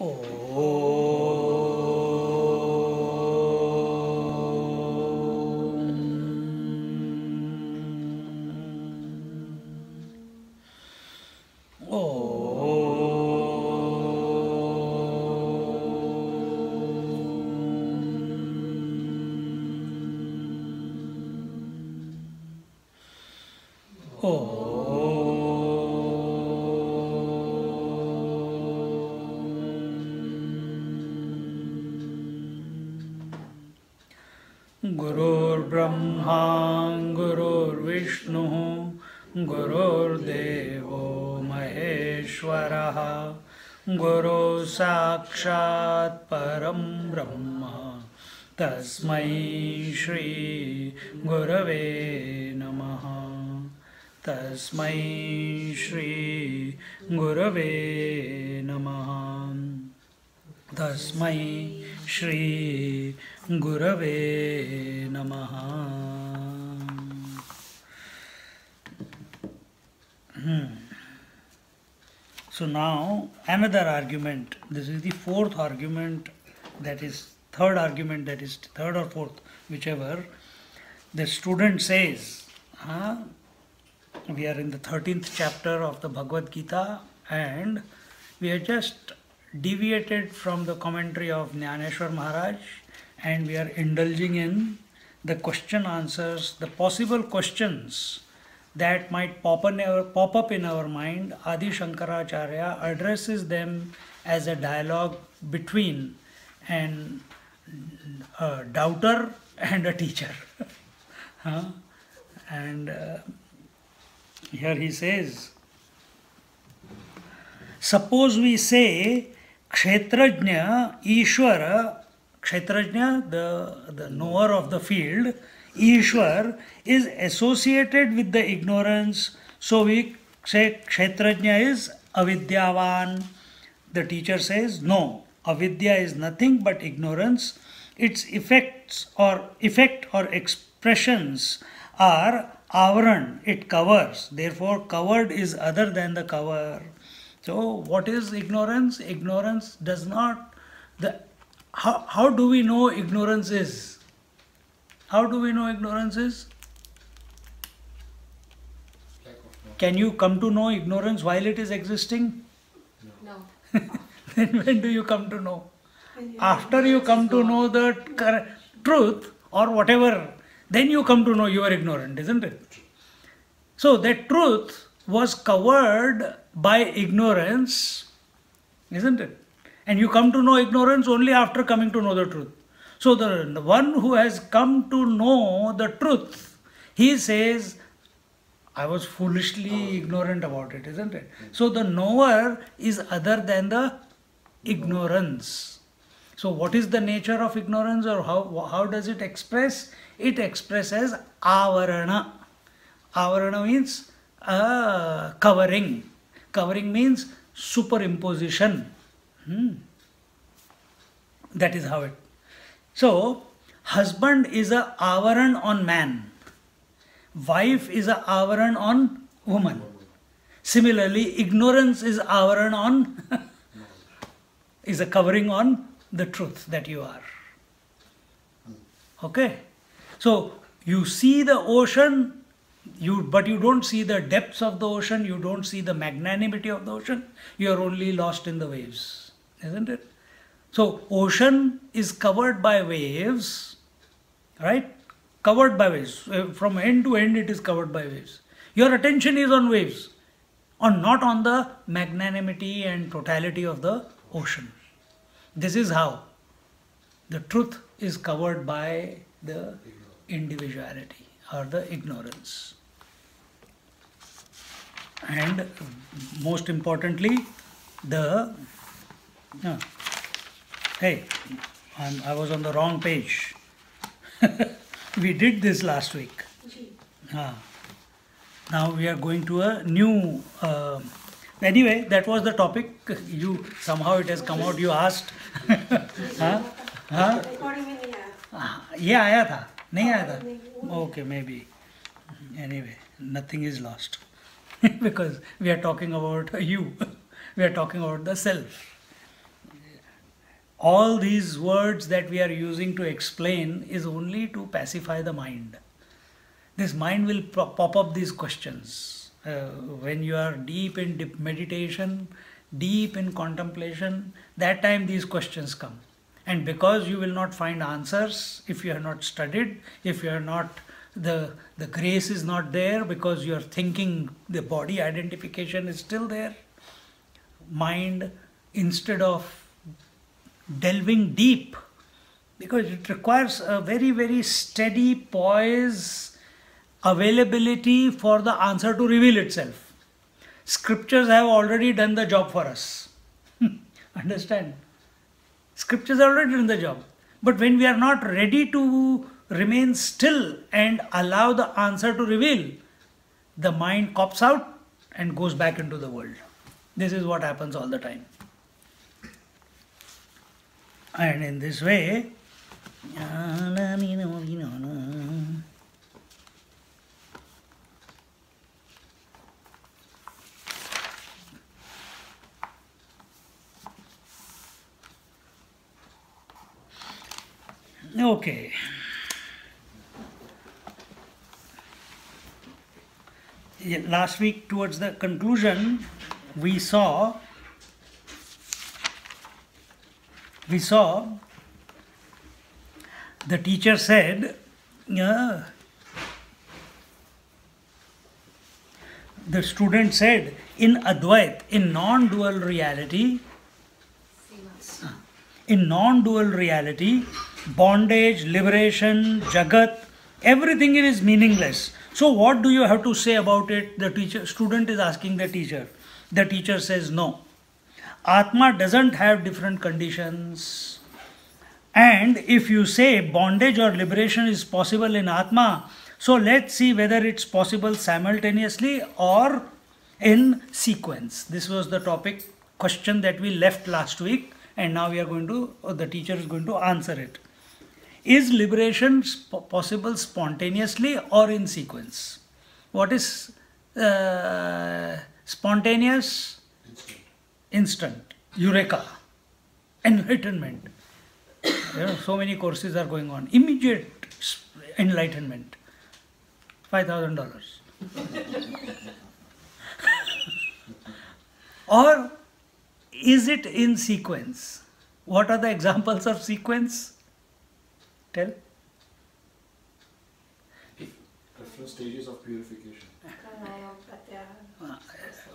哦。परम तस्म श्री गुरव तस्म श्री गुरव तस्म श्री गुरव नम। So now another argument this that is third argument, that is third or fourth, whichever. The student says, huh? we are in the 13th chapter of the Bhagavad Gita and we are just deviated from the commentary of Jnaneshwar Maharaj and we are indulging in the question answers, the possible questions that might pop, our, pop up in our mind. Adi Shankaracharya addresses them as a dialogue between an a doubter and a teacher. huh? And uh, here he says, suppose we say Kshetrajna, Ishwara, Kshetrajna, the, the knower of the field, Ishwar is associated with the ignorance. So we say Kshetrajna is avidyavan. The teacher says no, avidya is nothing but ignorance. Its effects or effect or expressions are avaran, it covers. Therefore, covered is other than the cover. So, what is ignorance? Ignorance does not. The how, how do we know ignorance is? How do we know ignorance is? Can you come to know ignorance while it is existing? No. then when do you come to know? After you come to know the truth or whatever, then you come to know you are ignorant, isn't it? So that truth was covered by ignorance, isn't it? And you come to know ignorance only after coming to know the truth. So the the one who has come to know the truth, he says, I was foolishly ignorant about it, isn't it? So the knower is other than the ignorance. So what is the nature of ignorance or how, how does it express? It expresses avarana. Avarana means uh, covering. Covering means superimposition. Hmm. That is how it. So, husband is a avaran on man. Wife is a avaran on woman. Similarly, ignorance is avaran on, is a covering on the truth that you are. Okay? So, you see the ocean, you but you don't see the depths of the ocean, you don't see the magnanimity of the ocean, you are only lost in the waves. Isn't it? So, ocean is covered by waves, right? Covered by waves. Uh, From end to end, it is covered by waves. Your attention is on waves, on not on the magnanimity and totality of the ocean. This is how the truth is covered by the individuality or the ignorance. And most importantly, the uh, hey, I'm, I was on the wrong page. we did this last week. Ah. Now we are going to a new. Uh, anyway, that was the topic. You somehow it has come out. You asked. हाँ हाँ recording में नहीं आया हाँ, ये आया था नहीं आया था okay may be anyway nothing is lost because we are talking about you we are talking about the self all these words that we are using to explain is only to pacify the mind. This mind will pro- pop up these questions. Uh, when you are deep in deep meditation, deep in contemplation, that time these questions come. And because you will not find answers if you have not studied, if you are not the the grace is not there because you are thinking the body identification is still there mind instead of delving deep because it requires a very very steady poise availability for the answer to reveal itself. Scriptures have already done the job for us. Understand? Scriptures have already done the job. But when we are not ready to remain still and allow the answer to reveal the mind cops out and goes back into the world. This is what happens all the time. And in this way okay. Last week towards the conclusion we saw we saw the teacher said yeah, the student said in advait in non-dual reality in non-dual reality bondage liberation jagat everything is meaningless. So what do you have to say about it? The teacher student is asking the teacher. The teacher says no. Atma doesn't have different conditions. And if you say bondage or liberation is possible in atma so let's see whether it's possible simultaneously or in sequence. This was the topic question that we left last week and now we are going to the teacher is going to answer it is liberation sp- possible spontaneously or in sequence? What is uh, spontaneous? Instant. Eureka. Enlightenment. You know so many courses are going on. Immediate enlightenment. $5000 or is it in sequence? What are the examples of sequence tell Different stages of purification.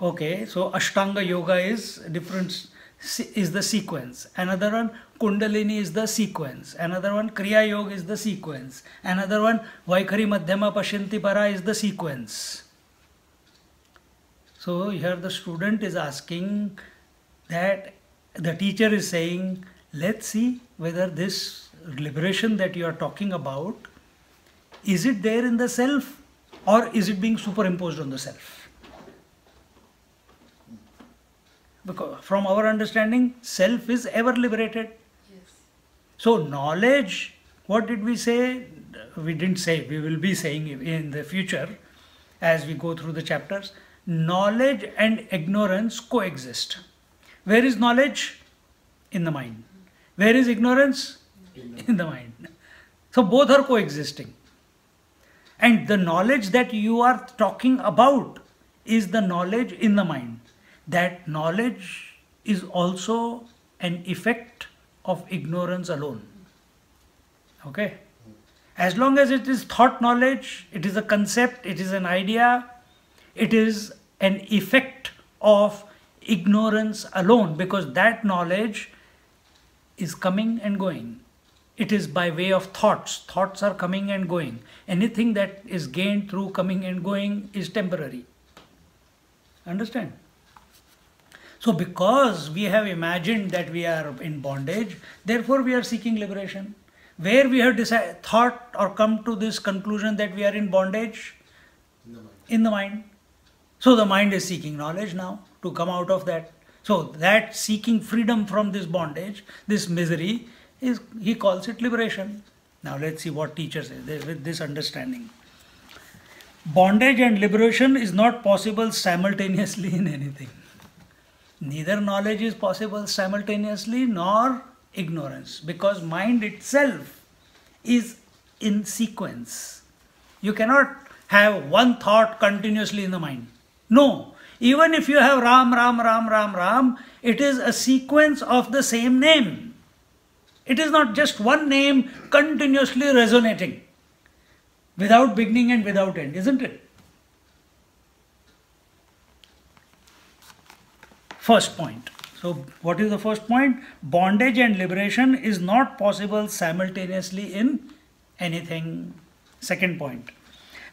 Okay, so Ashtanga Yoga is different, is the sequence. Another one, Kundalini is the sequence. Another one, Kriya Yoga is the sequence. Another one, Vaikhari Madhyama Pashyanti Para is the sequence. So here the student is asking that the teacher is saying, let's see whether this liberation that you are talking about is it there in the self or is it being superimposed on the self? Because from our understanding, self is ever liberated. Yes. So, knowledge, what did we say? We didn't say, we will be saying in the future as we go through the chapters. Knowledge and ignorance coexist. Where is knowledge? In the mind. Where is ignorance? In the- In the mind. So, both are coexisting. And the knowledge that you are talking about is the knowledge in the mind. That knowledge is also an effect of ignorance alone. Okay? As long as it is thought knowledge, it is a concept, it is an idea, it is an effect of ignorance alone because that knowledge is coming and going. It is by way of thoughts. Thoughts are coming and going. Anything that is gained through coming and going is temporary. Understand? So, because we have imagined that we are in bondage, therefore we are seeking liberation. Where we have decided, thought or come to this conclusion that we are in bondage? In the mind. in the mind. So the mind is seeking knowledge now to come out of that. So that seeking freedom from this bondage, this misery, is he calls it liberation. Now let's see what teacher says with this understanding. Bondage and liberation is not possible simultaneously in anything. Neither knowledge is possible simultaneously nor ignorance because mind itself is in sequence. You cannot have one thought continuously in the mind. No. Even if you have Ram, Ram, Ram, Ram, Ram, it is a sequence of the same name. It is not just one name continuously resonating without beginning and without end, isn't it? First point. So, what is the first point? Bondage and liberation is not possible simultaneously in anything. Second point.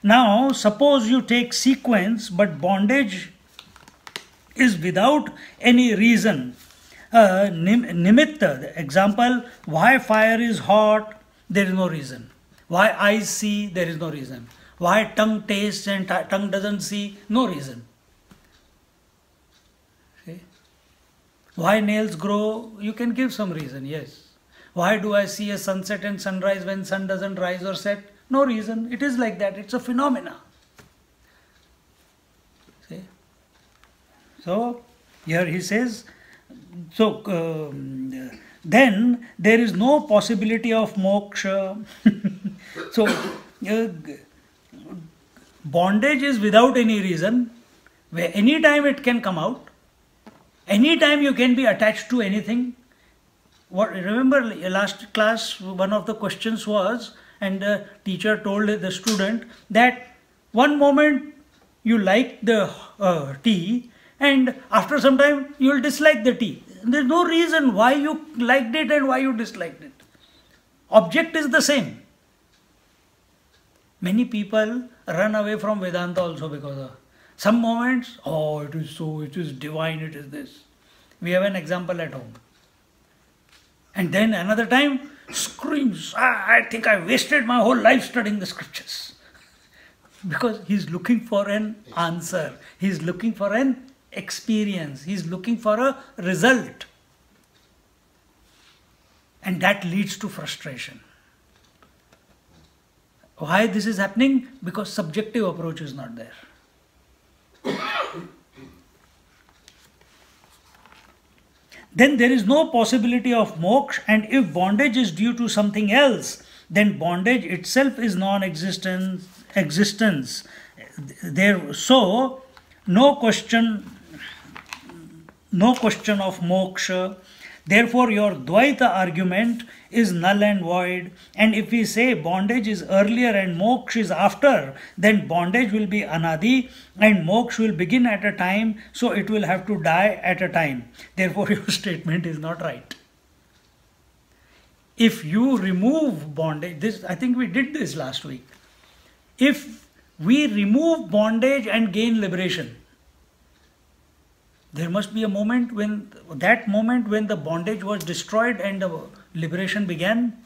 Now, suppose you take sequence, but bondage is without any reason. Uh, nim- nimitta, the example, why fire is hot, there is no reason. Why eyes see, there is no reason. Why tongue tastes and tongue doesn't see, no reason. See? Why nails grow, you can give some reason, yes. Why do I see a sunset and sunrise when sun doesn't rise or set? No reason. It is like that. It's a phenomena. See? So here he says, so um, then there is no possibility of moksha. so uh, bondage is without any reason, where any time it can come out, any time you can be attached to anything. What remember last class one of the questions was, and the teacher told the student that one moment you like the uh, tea and after some time you will dislike the tea. There is no reason why you liked it and why you disliked it. Object is the same. Many people run away from Vedanta also because of some moments, oh, it is so, it is divine, it is this. We have an example at home. And then another time, screams, I, I think I wasted my whole life studying the scriptures. because he's looking for an answer, he's looking for an experience, he's looking for a result. And that leads to frustration. Why this is happening? Because subjective approach is not there. then there is no possibility of moksha, and if bondage is due to something else, then bondage itself is non-existence. Existence. There, so no question, no question of moksha. Therefore, your Dvaita argument is null and void. And if we say bondage is earlier and moksha is after, then bondage will be anadi and moksha will begin at a time, so it will have to die at a time. Therefore, your statement is not right. If you remove bondage, this I think we did this last week. If we remove bondage and gain liberation, there must be a moment when that moment when the bondage was destroyed and the liberation began.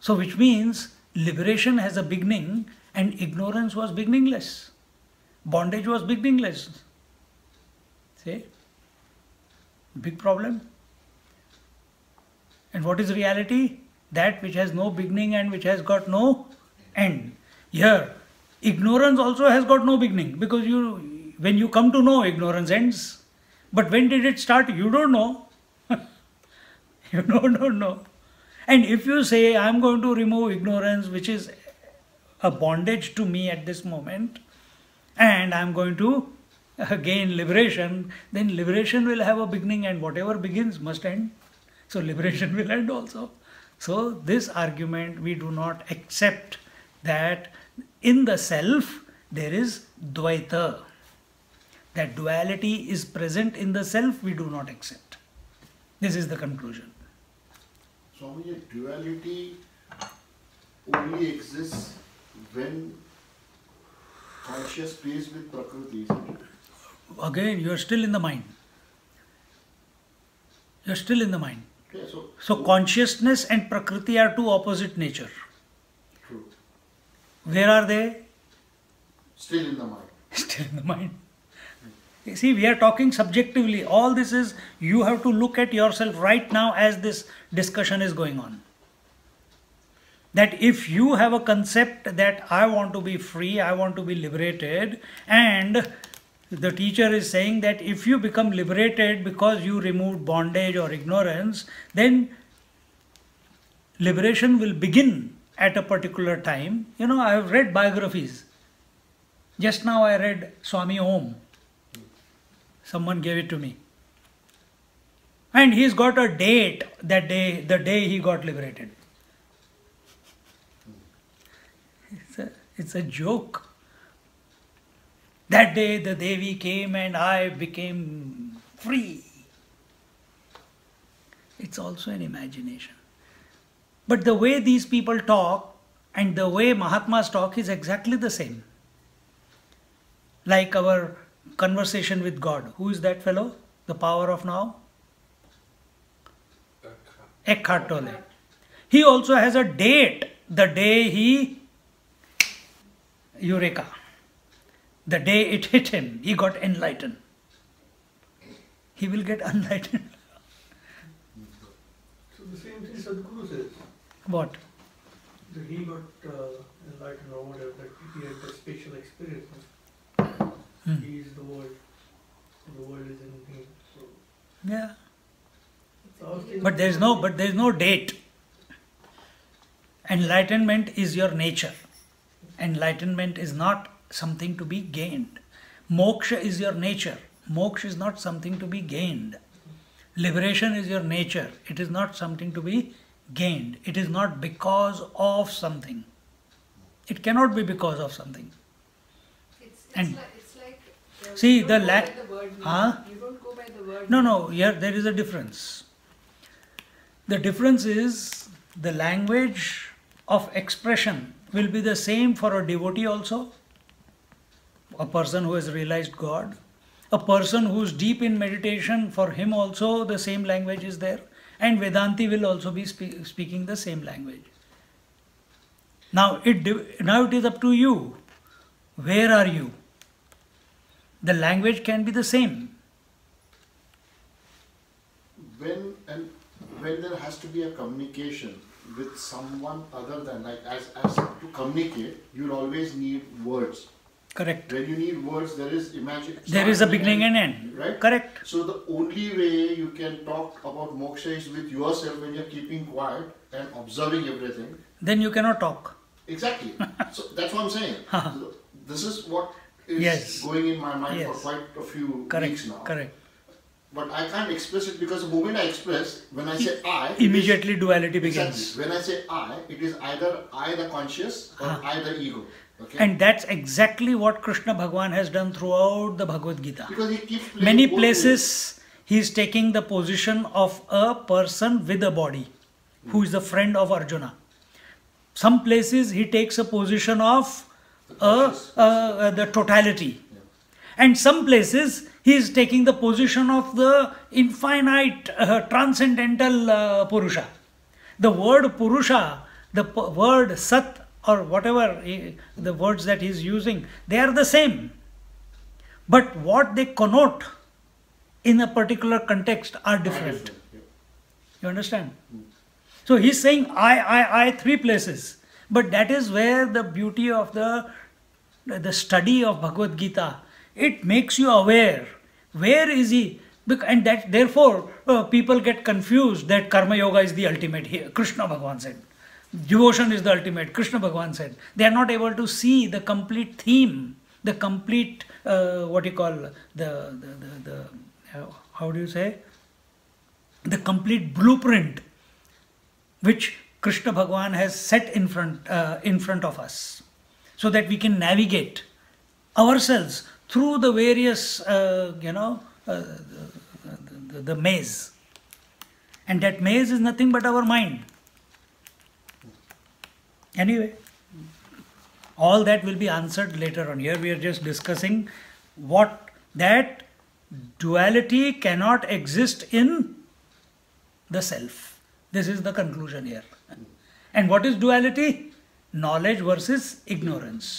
So, which means liberation has a beginning and ignorance was beginningless. Bondage was beginningless. See? Big problem. And what is reality? That which has no beginning and which has got no end. Here, ignorance also has got no beginning because you, when you come to know, ignorance ends. But when did it start? You don't know. you don't, don't know. And if you say, I'm going to remove ignorance, which is a bondage to me at this moment, and I'm going to gain liberation, then liberation will have a beginning, and whatever begins must end. So liberation will end also. So this argument we do not accept that in the self there is dvaita. That duality is present in the self we do not accept. This is the conclusion. A duality only exists when conscious plays with Prakriti. Again, you are still in the mind. You are still in the mind. Yeah, so, So consciousness and prakriti are two opposite nature. True. Where are they? Still in the mind. Still in the mind. See, we are talking subjectively. All this is you have to look at yourself right now as this discussion is going on. That if you have a concept that I want to be free, I want to be liberated, and the teacher is saying that if you become liberated because you removed bondage or ignorance, then liberation will begin at a particular time. You know, I have read biographies. Just now I read Swami Om. Someone gave it to me. And he's got a date that day, the day he got liberated. It's a, it's a joke. That day the Devi came and I became free. It's also an imagination. But the way these people talk and the way Mahatmas talk is exactly the same. Like our conversation with God. Who is that fellow? The power of now? Eckhart Tolle. He also has a date, the day he, Eureka, the day it hit him, he got enlightened. He will get enlightened. So the same thing Sadhguru says, What? that he got uh, enlightened or whatever, that he had that spatial experience. Hmm. He is the world, the world is in him. So Yeah. it's all things- But there is no but there is no date. Enlightenment is your nature. Enlightenment is not something to be gained. Moksha is your nature. Moksha is not something to be gained. Liberation is your nature. It is not something to be gained. It is not because of something. It cannot be because of something. It's, it's And- like, it's like See, the lack. la- by the word meaning. Huh? You don't go by the word No, no, here there is a difference. The difference is the language of expression will be the same for a devotee also, a person who has realized God, a person who is deep in meditation, for him also the same language is there, and Vedanti will also be spe- speaking the same language. Now it now it is up to you. Where are you? The language can be the same. when and when there has to be a communication with someone other than like as as to communicate you'll always need words Correct. when you need words there is imagine There is a beginning and end. right Correct. so the only way you can talk about moksha is with yourself when you're keeping quiet and observing everything Then you cannot talk. exactly so that's what i'm saying this is what is Yes. going in my mind for Yes. quite a few Correct. weeks now Correct. but i can't express it because the moment i express when i say i it is- Immediately duality begins. Exactly. When I say I, it is either I the conscious or ah. I the ego. Okay. And that's exactly what Krishna Bhagwan has done throughout the Bhagavad Gita. because he keeps Many places he is taking the position of a person with a body who is the friend of Arjuna. Some places he takes a position of uh, the totality. And some places he is taking the position of the infinite uh, transcendental uh, Purusha. The word Purusha, the word Sat or whatever the words that he is using, they are the same. But what they connote in a particular context are different. You understand? So he's saying I, I, I three places. But that is where the beauty of the, the study of Bhagavad Gita, it makes you aware. Where is he? And that therefore uh, people get confused that Karma Yoga is the ultimate. Here, Krishna Bhagavan said. Devotion is the ultimate. Krishna Bhagavan said. They are not able to see the complete theme, the complete, uh, what you call, the, the, the, the uh, how do you say? The complete blueprint which Krishna Bhagwan has set in front, uh, in front of us so that we can navigate ourselves through the various, uh, you know, uh, the, the, the maze. And that maze is nothing but our mind. Anyway, all that will be answered later on. Here we are just discussing what that duality cannot exist in the self. This is the conclusion here. And what is duality? Knowledge versus ignorance.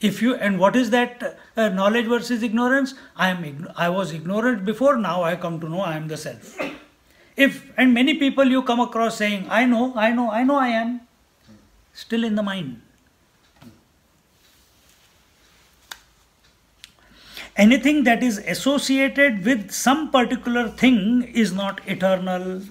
If you and what is that uh, knowledge versus ignorance? I am I was ignorant before. Now I come to know I am the self. If and many people you come across saying I know, I know, I know, I am, still in the mind. anything that is associated with some particular thing is not eternal.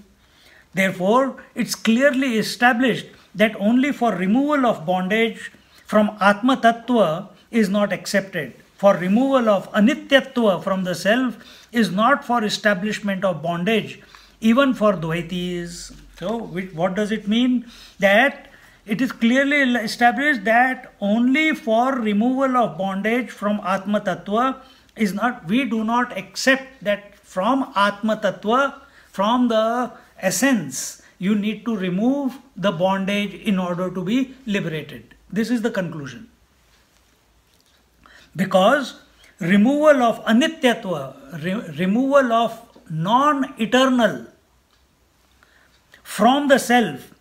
Therefore, it's clearly established that only for removal of bondage from Atma Tattva is not accepted. For removal of Anityatva from the self is not for establishment of bondage, even for Dvaitis. So, what does it mean? That it is clearly established that only for removal of bondage from Atma Tattva is not, we do not accept that from Atma Tattva, from the essence, you need to remove the bondage in order to be liberated. This is the conclusion. Because removal of anityatva, re- removal of non eternal from the self,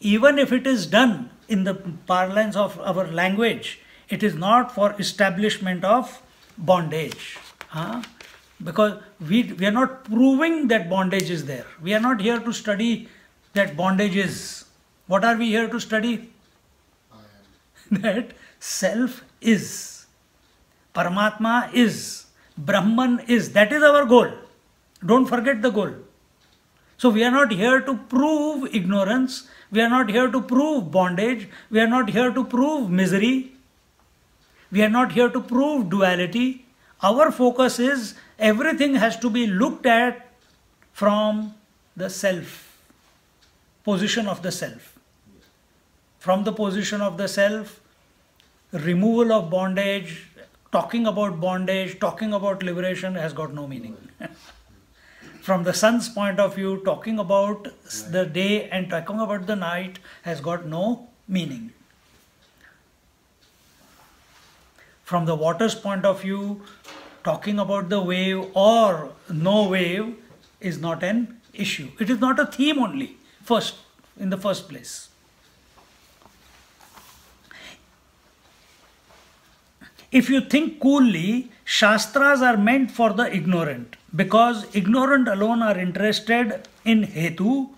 even if it is done in the parlance of our language, it is not for establishment of bondage. huh? Because we, we are not proving that bondage is there. We are not here to study that bondage is. What are we here to study? that self is. Paramatma is. Brahman is. That is our goal. Don't forget the goal. So we are not here to prove ignorance. We are not here to prove bondage. We are not here to prove misery. We are not here to prove duality. Our focus is everything has to be looked at from the self, position of the self. From the position of the self, removal of bondage, talking about bondage, talking about liberation has got no meaning. From the sun's point of view, talking about the day and talking about the night has got no meaning. From the water's point of view, talking about the wave or no wave is not an issue. It is not a theme only, first, in the first place. If you think coolly, Shastras are meant for the ignorant because ignorant alone are interested in Hetu,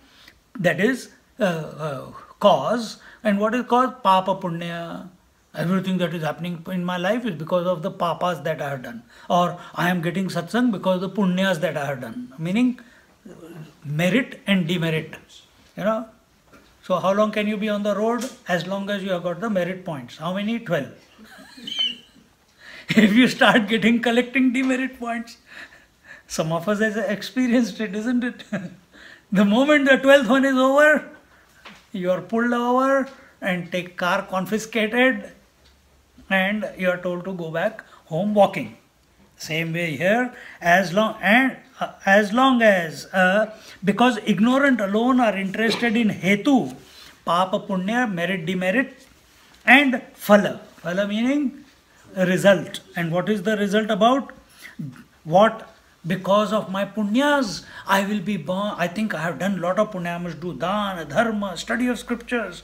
that is, uh, uh, cause, and what is called Papa Punya. Everything that is happening in my life is because of the papas that I have done, or I am getting satsang because of the punyas that I have done. Meaning, merit and demerit. You know, so how long can you be on the road? As long as you have got the merit points. How many? 12. if you start getting collecting demerit points, some of us has experienced it, isn't it? the moment the 12th one is over, you are pulled over and take car confiscated and you are told to go back home walking. Same way here, as long and uh, as long as uh, because ignorant alone are interested in hetu, papa punya, merit demerit, and phala. Phala meaning result. And what is the result about? What because of my punyas, I will be born. I think I have done a lot of punya. I must do dana, dharma, study of scriptures,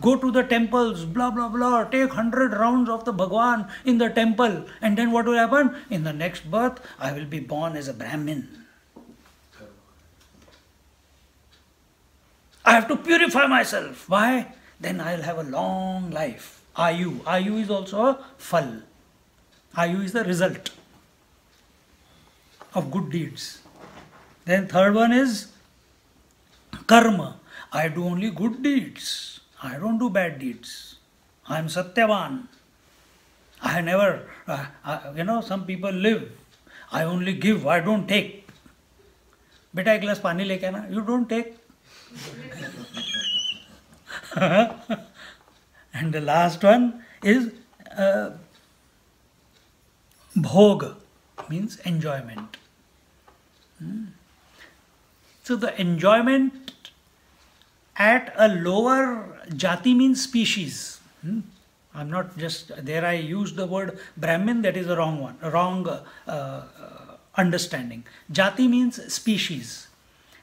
go to the temples, blah blah blah. Take hundred rounds of the Bhagwan in the temple, and then what will happen? In the next birth, I will be born as a Brahmin. I have to purify myself. Why? Then I'll have a long life. Ayu. Ayu is also a phal. Ayu is the result of good deeds. Then third one is karma. I do only good deeds. I don't do bad deeds. I am Satyavan. I never, uh, uh, you know, some people live. I only give, I don't take. बेटा एक गिलास पानी लेके आना you don't take and the last one is uh, bhog means enjoyment Hmm. so the enjoyment at a lower jati means species. Hmm. i'm not just there i use the word brahmin that is the wrong one wrong uh, uh, understanding. Jati means species.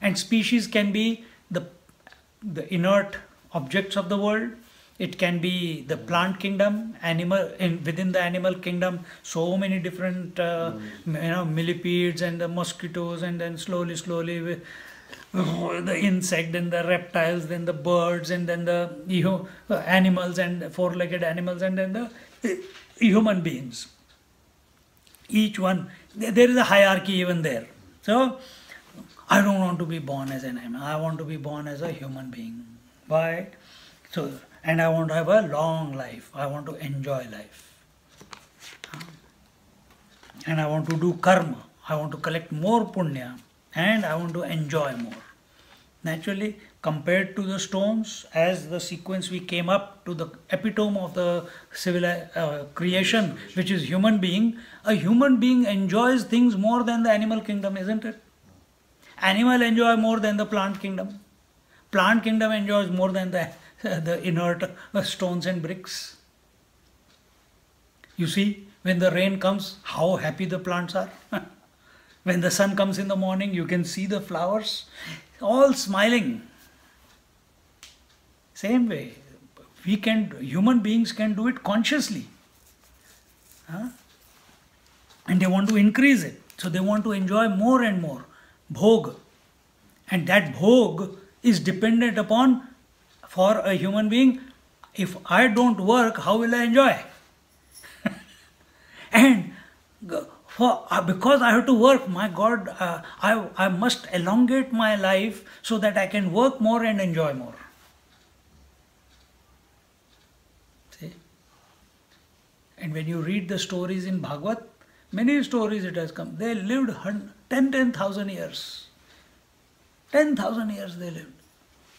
And species can be the the inert objects of the world it can be the plant kingdom animal in within the animal kingdom so many different uh, you know millipedes and the mosquitoes and then slowly slowly we- the insect and the reptiles then the birds and then the you know, animals and four legged animals and then the uh, human beings Each one, there there is a hierarchy even there. So, I don't want to be born as an animal. I want to be born as a human being. Why? So, and I want to have a long life. I want to enjoy life. And I want to do karma. I want to collect more punya and I want to enjoy more. Naturally, compared to the stones, as the sequence we came up to the epitome of the civil uh, creation, which is human being, a human being enjoys things more than the animal kingdom, isn't it? Animal enjoy more than the plant kingdom. Plant kingdom enjoys more than the, the inert uh, stones and bricks. You see, when the rain comes, how happy the plants are. when the sun comes in the morning, you can see the flowers all smiling. Same way, we can, human beings can do it consciously. Huh? And they want to increase it. So they want to enjoy more and more. Bhog. And that bhog is dependent upon, for a human being, if I don't work, how will I enjoy? and for uh, because I have to work, my God, uh, I I must elongate my life so that I can work more and enjoy more. See, and when you read the stories in Bhagavad, many stories it has come. They lived hun- 10, 10,000 years. 10,000 years they lived.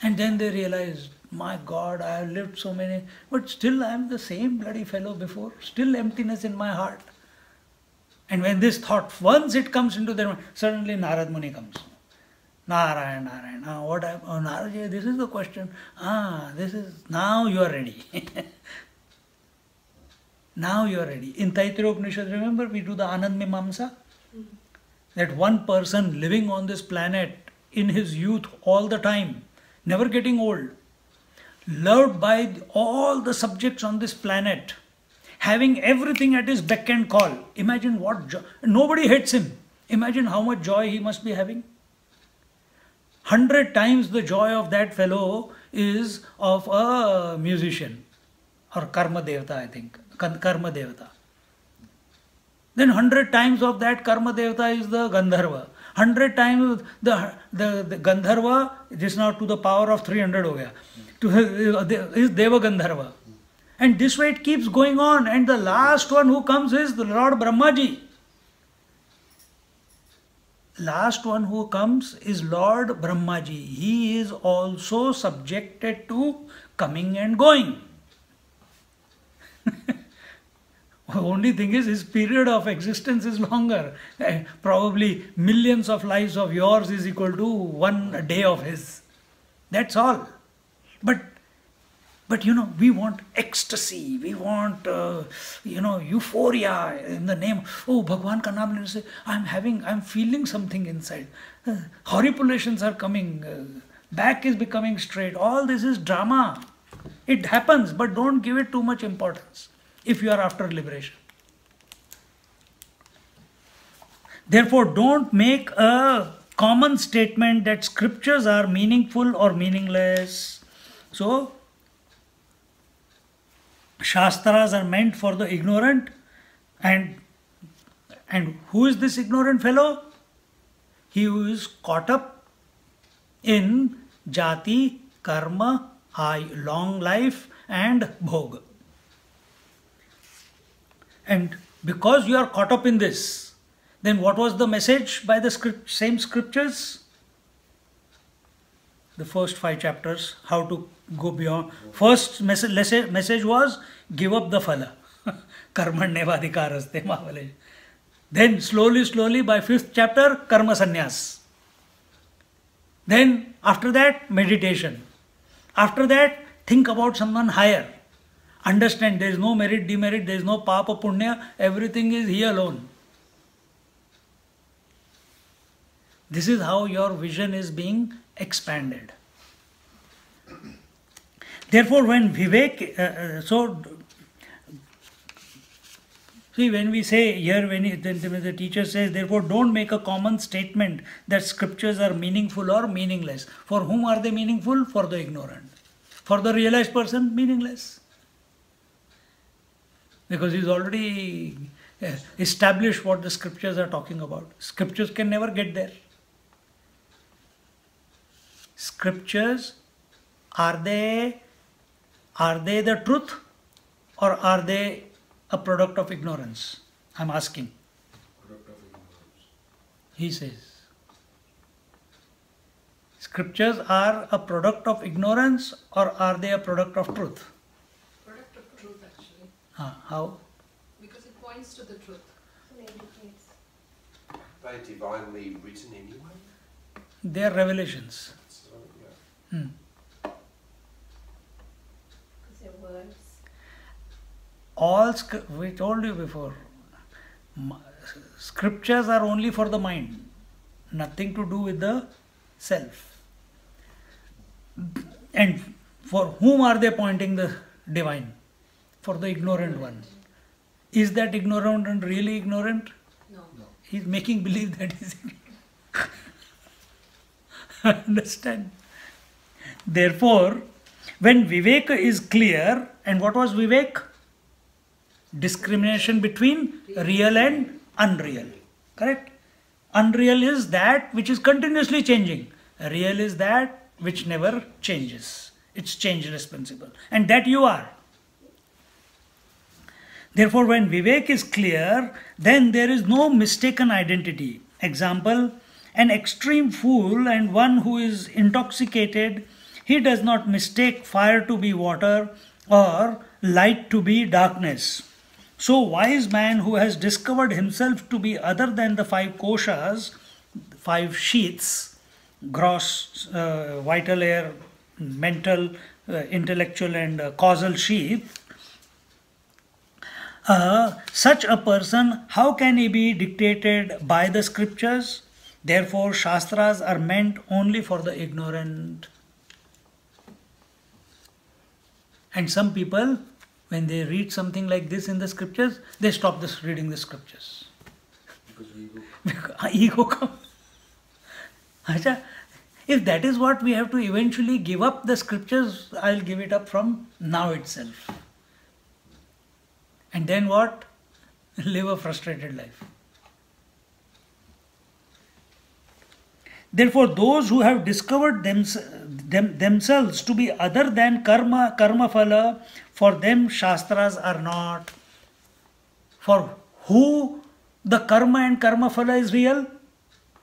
And then they realized, my God, I have lived so many, but still I am the same bloody fellow before, still emptiness in my heart. And when this thought, once it comes into their mind, suddenly Narad Muni comes. Narayan, Narayan. Ah, what I, oh, Narad, this is the question. Ah, this is, now you are ready. now you are ready. In Taittiriya Upanishad, remember we do the Anand Mimamsa? That one person living on this planet in his youth all the time, never getting old, loved by all the subjects on this planet, having everything at his beck and call. Imagine what joy. Nobody hates him. Imagine how much joy he must be having. Hundred times the joy of that fellow is of a musician or karma devata, I think. Karma devata. Then hundred times of that karma devata is the Gandharva. Hundred times the, the, the Gandharva, this now to the power of 300 ho gaya, to, is Deva Gandharva. And this way it keeps going on. And the last one who comes is the Lord Brahmaji. Last one who comes is Lord Brahmaji. He is also subjected to coming and going. Only thing is, his period of existence is longer. Eh, Probably millions of lives of yours is equal to one day of his. That's all. But but you know, we want ecstasy, we want, uh, you know, euphoria in the name, oh, Bhagwan ka naam se, I'm having, I'm feeling something inside. Uh, are coming, uh, back is becoming straight. All this is drama. It happens, but don't give it too much importance if you are after liberation. Therefore, don't make a common statement that scriptures are meaningful or meaningless. So, Shastras are meant for the ignorant, and and who is this ignorant fellow? He who is caught up in jati, karma, high, long life, and bhog. And because you are caught up in this, then what was the message by the script, same scriptures? The first five chapters, how to go beyond. First message, message was give up the phala. Karmanyavadhikaraste Mahavale. Then slowly, slowly by fifth chapter, karma sannyas. Then after that, meditation. After that, think about someone higher. Understand there is no merit, demerit, there is no papa, punya, everything is he alone. This is how your vision is being expanded. Therefore, when Vivek, uh, uh, so see, when we say here, when he, the, the teacher says, therefore, don't make a common statement that scriptures are meaningful or meaningless. For whom are they meaningful? For the ignorant. For the realized person, meaningless. Because he's already eh, established what the scriptures are talking about. Scriptures can never get there. Scriptures are they are they the truth or are they a product of ignorance? I'm asking. Product of ignorance. He says. Scriptures are a product of ignorance or are they a product of truth? Product of truth actually, Ah, how? because it points to the truth. They're divinely written anyway. They are revelations. So, yeah. Hmm. words. All we told you before. Scriptures are only for the mind, nothing to do with the self. And for whom are they pointing the divine? For the ignorant one. Is that ignorant and really ignorant? No. He's making believe that he's understand. Therefore, when Vivek is clear, and what was Vivek? Discrimination between real and unreal. Correct? Unreal is that which is continuously changing. Real is that which never changes. It's changeless principle. And that you are. Therefore, when Vivek is clear, then there is no mistaken identity. Example, an extreme fool and one who is intoxicated, he does not mistake fire to be water or light to be darkness. So, wise man who has discovered himself to be other than the five koshas, five sheaths, gross, uh, vital air, mental, uh, intellectual, and uh, causal sheath, uh, such a person, how can he be dictated by the scriptures? Therefore, Shastras are meant only for the ignorant. And some people, when they read something like this in the scriptures, they stop this reading the scriptures. Because Because ego comes. Acha, if that is what we have to eventually give up the scriptures, I'll give it up from now itself. And then what? Live a frustrated life. Therefore, those who have discovered them, themselves to be other than karma, karma phala, for them shastras are not. For who the karma and karma phala is real?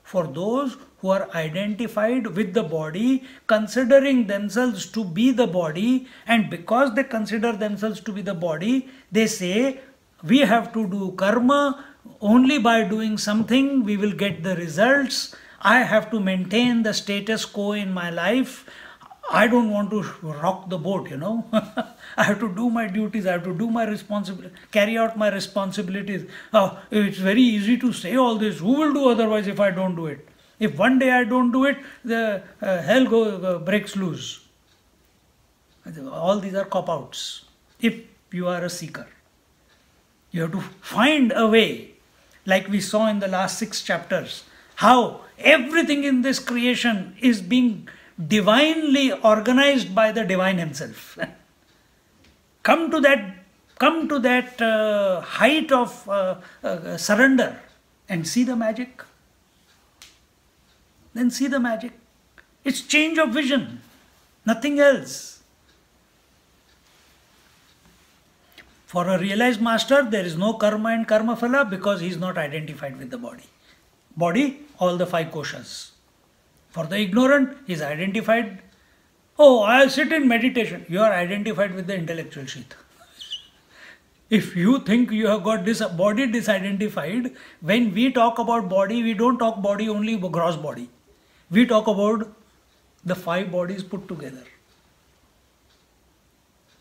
For those who are identified with the body, considering themselves to be the body, and because they consider themselves to be the body, they say, We have to do karma, only by doing something we will get the results. I have to maintain the status quo in my life. I don't want to rock the boat, you know. I have to do my duties, I have to do my responsibility, carry out my responsibilities. Oh, it's very easy to say all this. Who will do otherwise if I don't do it? If one day I don't do it, the uh, hell go, uh, breaks loose. All these are cop outs. If you are a seeker, you have to find a way, like we saw in the last six chapters, how everything in this creation is being divinely organized by the divine himself. come to that, come to that uh, height of uh, uh, surrender and see the magic. Then see the magic. It's change of vision, nothing else. For a realized master, there is no karma and karma phala because he is not identified with the body. Body, all the five koshas. For the ignorant, he is identified. Oh, I sit in meditation. You are identified with the intellectual sheath. If you think you have got this body disidentified, when we talk about body, we don't talk body only gross body. We talk about the five bodies put together.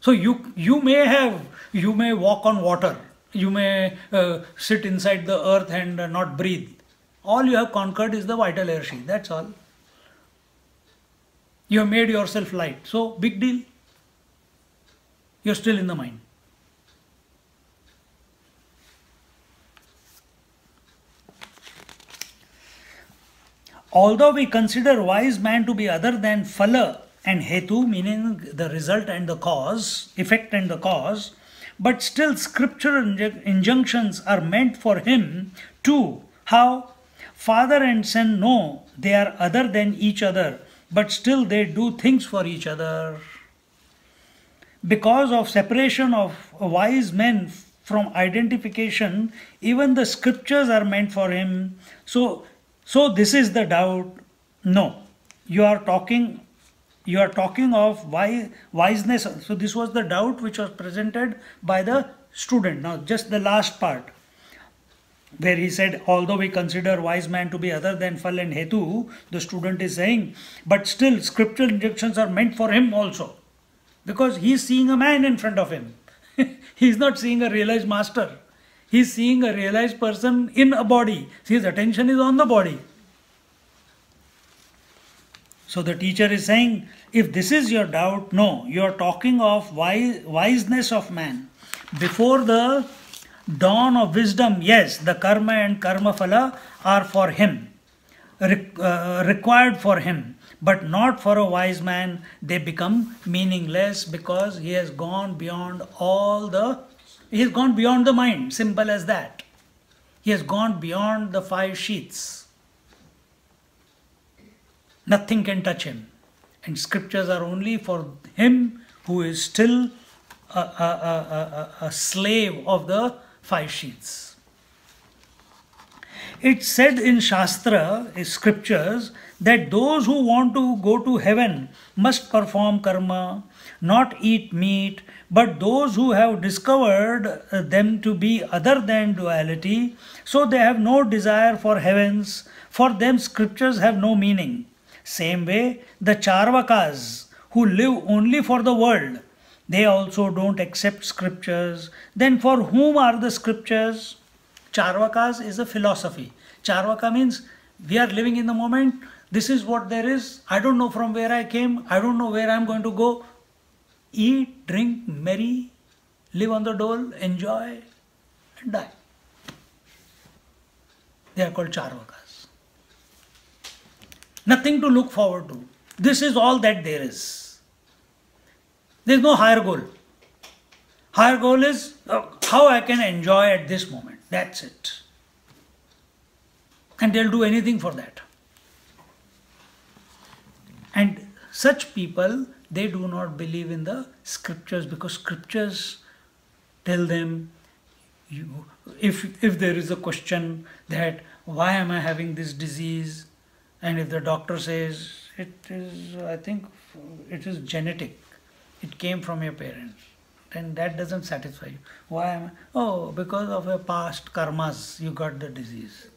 So you you may have you may walk on water, you may uh, sit inside the earth and uh, not breathe. All you have conquered is the vital air sheath. That's all. You have made yourself light. So big deal. You're still in the mind. Although we consider wise man to be other than phala and hetu, meaning the result and the cause, effect and the cause, but still scriptural injunctions are meant for him too. How? Father and son know they are other than each other, but still they do things for each other. Because of separation of wise men from identification, even the scriptures are meant for him. So, so this is the doubt. No, you are talking you are talking of why wiseness. So this was the doubt which was presented by the student. Now just the last part where he said although we consider wise man to be other than phal and hetu the student is saying but still scriptural injunctions are meant for him also because he is seeing a man in front of him. He is not seeing a realized master he is seeing a realized person in a body his attention is on the body so the teacher is saying, if this is your doubt, no, you are talking of wise, wiseness of man. Before the dawn of wisdom, yes, the karma and karma phala are for him, uh, required for him, but not for a wise man. They become meaningless because he has gone beyond all the, he has gone beyond the mind, simple as that. He has gone beyond the five sheaths. Nothing can touch him. And scriptures are only for him who is still a, a, a, a, slave of the five sheaths. It said in Shastra, in scriptures, that those who want to go to heaven must perform karma, not eat meat, but those who have discovered uh, them to be other than duality, so they have no desire for heavens, for them scriptures have no meaning. Same way, the Charvakas who live only for the world, they also don't accept scriptures. Then for whom are the scriptures? Charvakas is a philosophy. Charvaka means we are living in the moment. This is what there is. I don't know from where I came. I don't know where I'm going to go. Eat, drink, marry, live on the dole, enjoy, and die. They are called Charvakas. Nothing to look forward to. This is all that there is. There is no higher goal. Higher goal is uh, how I can enjoy at this moment. That's it. And they'll do anything for that. And such people, they do not believe in the scriptures because scriptures tell them you, if, if there is a question that why am I having this disease, and if the doctor says it is, I think it is genetic, it came from your parents, then that doesn't satisfy you. Why am I? Oh, because of your past karmas, you got the disease.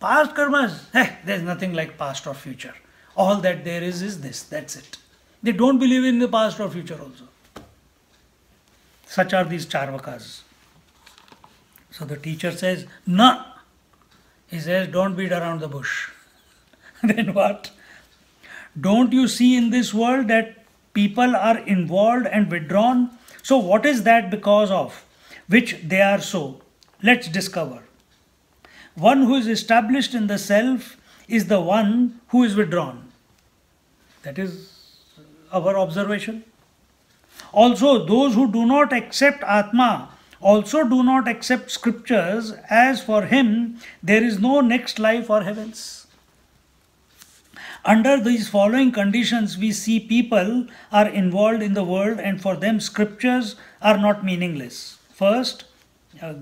Past karmas, eh, there's nothing like past or future. All that there is is this, that's it. They don't believe in the past or future also. Such are these charvakas. So the teacher says, No. He says, Don't beat around the bush. then what? Don't you see in this world that people are involved and withdrawn? So, what is that because of which they are so? Let's discover. One who is established in the self is the one who is withdrawn. That is our observation. Also, those who do not accept Atma also do not accept scriptures, as for him there is no next life or heavens. Under these following conditions, we see people are involved in the world, and for them, scriptures are not meaningless. First, uh,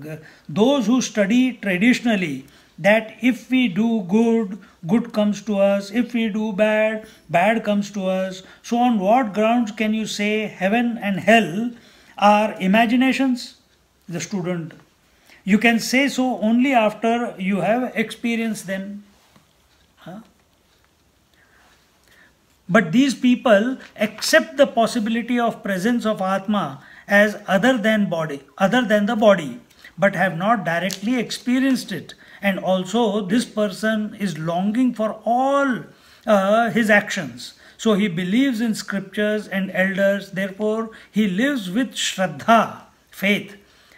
those who study traditionally that if we do good, good comes to us, if we do bad, bad comes to us. So, on what grounds can you say heaven and hell are imaginations? The student. You can say so only after you have experienced them. But these people accept the possibility of presence of Atma as other than body, other than the body, but have not directly experienced it. And also, this person is longing for all uh, his actions. So he believes in scriptures and elders. Therefore, he lives with shraddha, faith,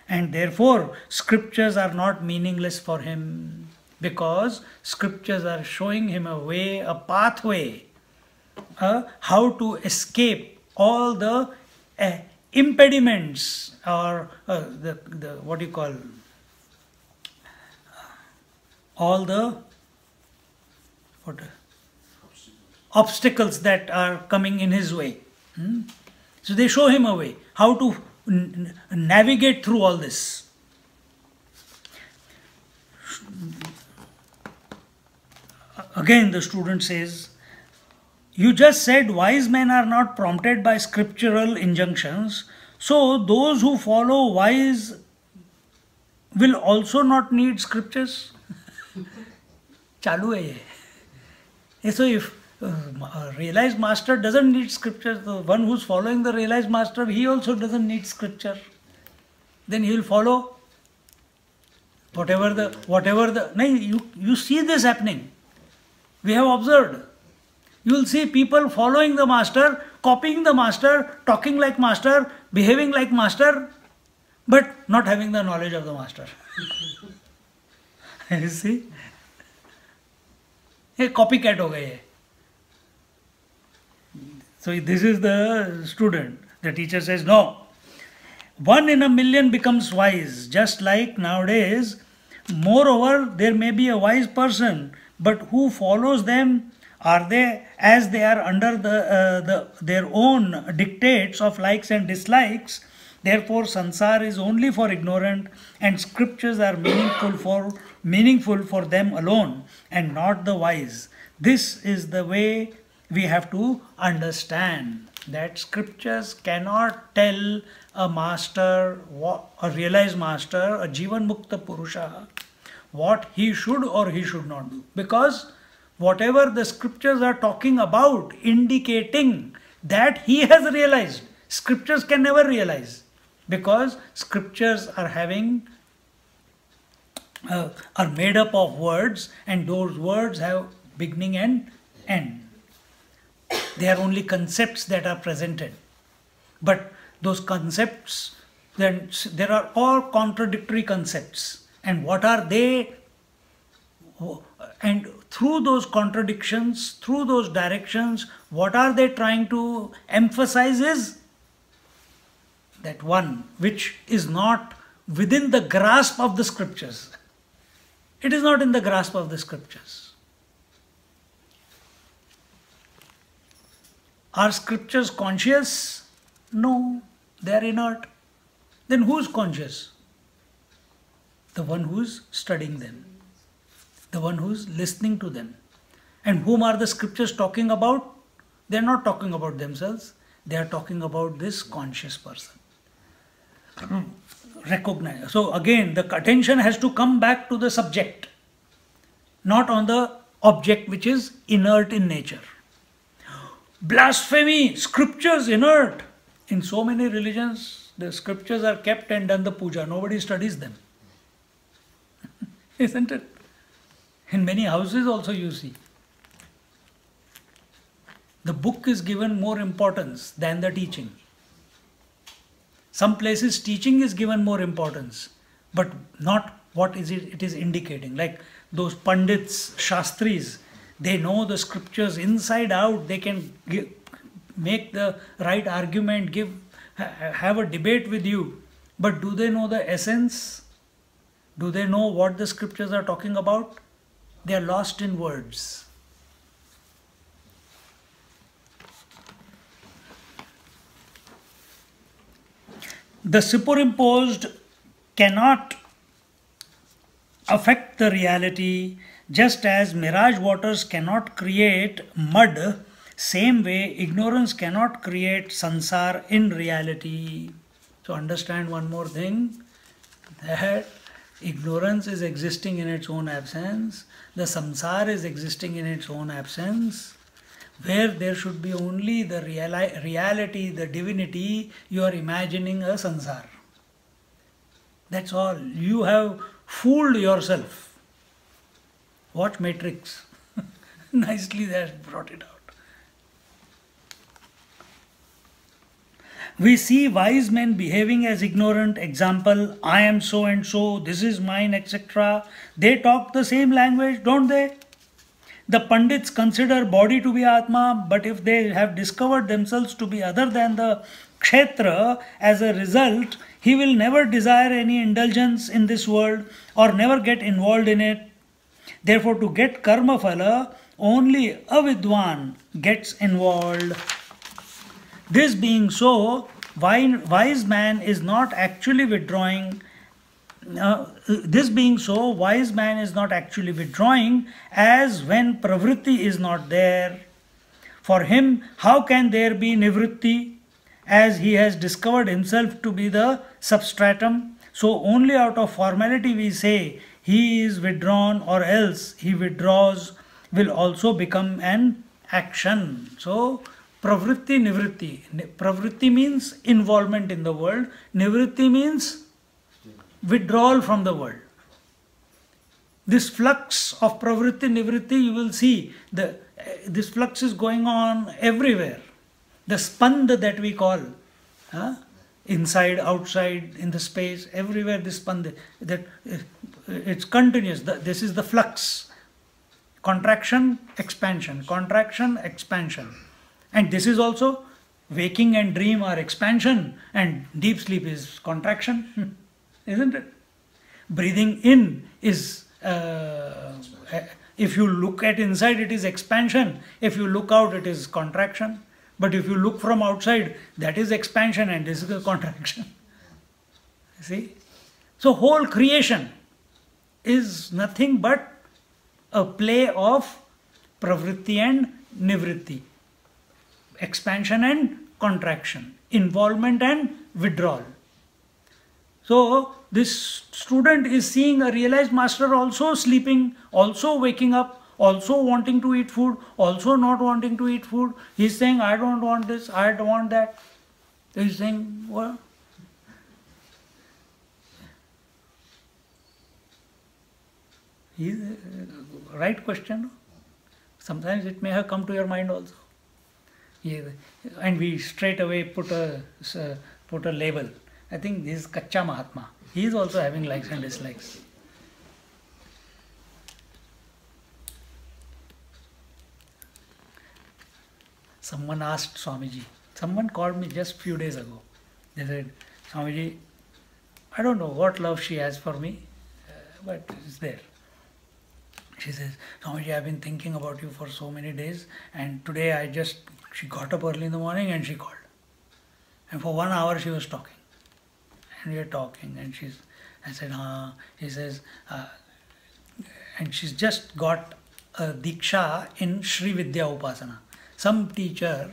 and therefore scriptures are not meaningless for him because scriptures are showing him a way, a pathway uh, how to escape all the uh, impediments or uh, the, the what do you call all the what obstacles that are coming in his way. Hmm? So they show him a way how to n- navigate through all this. Again, the student says, You just said wise men are not prompted by scriptural injunctions, so those who follow wise will also not need scriptures. चालू है ये। So if realise master doesn't need scripture one whose following the realise master he also doesn't need scripture then he will follow whatever the whatever the नहीं you see this happening we have observe you will see people following the master copying the master talking like master behaving like master but not having the knowledge of the master see ये copy cat हो गए so this is the student the teacher says no one in a million becomes wise just like nowadays moreover there may be a wise person but who follows them are they as they are under the their own dictates of likes and dislikes therefore samsara is only for ignorant and scriptures are meaningful for meaningful for them alone and not the wise. This is the way we have to understand that scriptures cannot tell a master a realized master a jivan mukta purusha what he should or he should not do. Because whatever the scriptures are talking about indicating that he has realized scriptures can never realize. Because scriptures are having uh, are made up of words and those words have beginning and end. They are only concepts that are presented. But those concepts then there are all contradictory concepts. And what are they? And through those contradictions through those directions what are they trying to emphasize is that one which is not within the grasp of the scriptures it is not in the grasp of the scriptures are scriptures conscious no they are inert then who is conscious the one who is studying them the one who is listening to them. And whom are the scriptures talking about? They are not talking about themselves, they are talking about this conscious person. Recognize. So, again, the attention has to come back to the subject, not on the object which is inert in nature. Blasphemy, scriptures inert. In so many religions, the scriptures are kept and done the puja, nobody studies them. Isn't it? In many houses, also, you see. The book is given more importance than the teaching. Some places, teaching is given more importance, but not what is it, it is indicating. Like those Pandits, Shastris, they know the scriptures inside out, they can give, make the right argument, give, have a debate with you. But do they know the essence? Do they know what the scriptures are talking about? They are lost in words. The superimposed cannot affect the reality just as mirage waters cannot create mud same way ignorance cannot create sansar in reality. So understand one more thing that ignorance is existing in its own absence the samsar is existing in its own absence where there should be only the reali- reality the divinity you are imagining a sansar. That's all. You have fooled yourself. What matrix. Nicely they have brought it out. We see wise men behaving as ignorant. Example i am so and so this is mine etc they talk the same language don't they The Pandits consider body to be Atma, but if they have discovered themselves to be other than the Kshetra, as a result, he will never desire any indulgence in this world or never get involved in it. Therefore, to get karma phala, only a vidwan gets involved. This being so, wise man is not actually withdrawing. This being so, wise man is not actually withdrawing, as when pravritti is not there. For him, how can there be nivritti, as he has discovered himself to be the substratum? So, only out of formality we say he is withdrawn, or else he withdraws, will also become an action. So, pravritti, nivritti. Ni- Pravritti means involvement in the world, nivritti means withdrawal from the world. This flux of pravritti, nivritti, you will see the this flux is going on everywhere. The spand that we call, inside, outside, in the space, everywhere. This spand that uh, it's continuous. The- This is the flux. Contraction, expansion, contraction, expansion, and this is also waking and dream are expansion, and deep sleep is contraction, isn't it? breathing in is uh, if you look at inside it is expansion. If you look out it is contraction. But if you look from outside that is expansion and this is contraction. See? So whole creation is nothing but a play of pravritti and nivritti. Expansion and contraction. Involvement and withdrawal so this student is seeing a realized master also sleeping, also waking up, also wanting to eat food, also not wanting to eat food. He's saying, I don't want this, I don't want that. He's saying, what? He's, uh, right question. Sometimes it may have come to your mind also. Yeah, and we straight away put a s- put a label. I think this is Kacha Mahatma. He is also having likes and dislikes. Someone asked Swamiji. Someone called me just a few days ago. They said, Swamiji, I don't know what love she has for me, uh, but it's there. She says, Swamiji, I've been thinking about you for so many days, and today I just, she got up early in the morning and she called. And for one hour she was talking. And we are talking, and she's, I said, huh. He says, uh, and she's just got a Diksha in Sri Vidya Upasana. Some teacher,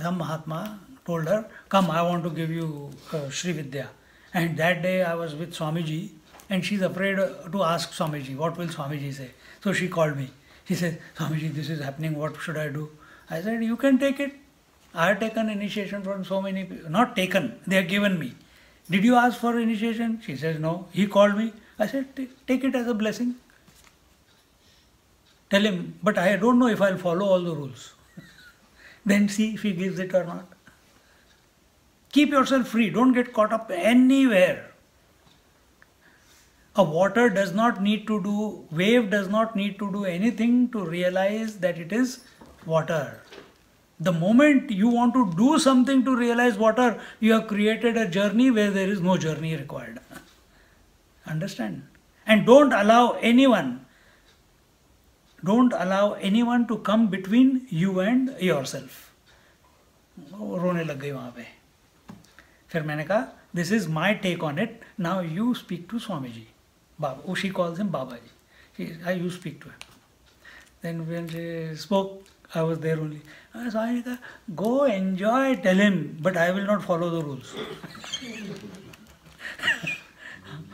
some Mahatma told her, Come, I want to give you uh, Sri Vidya. And that day I was with Swamiji, and she's afraid to ask Swamiji, What will Swamiji say? So she called me. She said, Swamiji, this is happening, what should I do? I said, You can take it. I have taken initiation from so many people. Not taken, they have given me. Did you ask for initiation? She says, No. He called me. I said, "Take- it as a blessing. Tell him, but I don't know if I'll follow all the rules. then see if he gives it or not. Keep yourself free. Don't get caught up anywhere. A water does not need to do, wave does not need to do anything to realize that it is water. The moment you want to do something to realize water, you have created a journey where there is no journey required. Understand? And don't allow anyone, don't allow anyone to come between you and yourself. वो रोने लग गई वहाँ पे फिर मैंने कहा this is my take on it now you speak to Swami ji Baba she calls him Baba ji I you speak to him then when she spoke, I was there only. I saw her, go enjoy, tell him, but I will not follow the rules.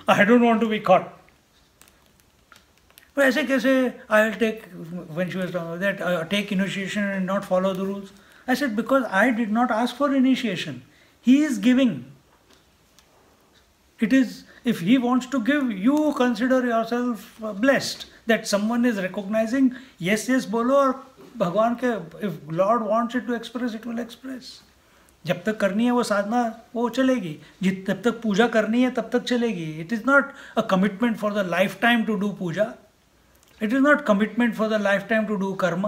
I don't want to be caught. तो ऐसे कैसे I take when she was talking that uh, take initiation and not follow the rules I said because I did not ask for initiation he is giving it is if he wants to give you consider yourself uh, blessed that someone is recognizing yes yes बोलो और भगवान के if lord wants it to express it will express जब तक करनी है वो साधना, वो चलेगी। जित, जब तक पूजा करनी है, तब तक चलेगी। It is not a commitment for the life time to do puja. It is not commitment for the life time to do karma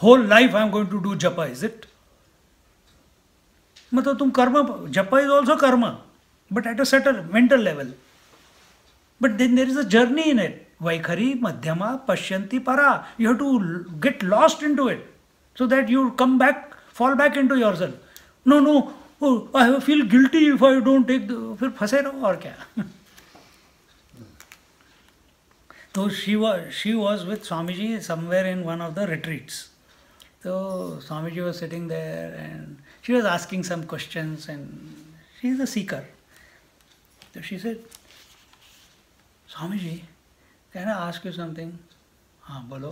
whole life I am going to do japa is it मतलब तुम karma japa is also karma but at a subtle mental level but then there is a journey in it Vaikhari, Madhyama, Pashyanti, Para. You have to get lost into it so that you come back, fall back into yourself. No, no, oh, I feel guilty if I don't take the. फिर फंसे रहो और क्या तो she was she was with Swami ji somewhere in one So Swamiji was sitting there and she was asking some questions and she's a seeker. So she said, Swamiji, can I ask you something? हाँ बोलो।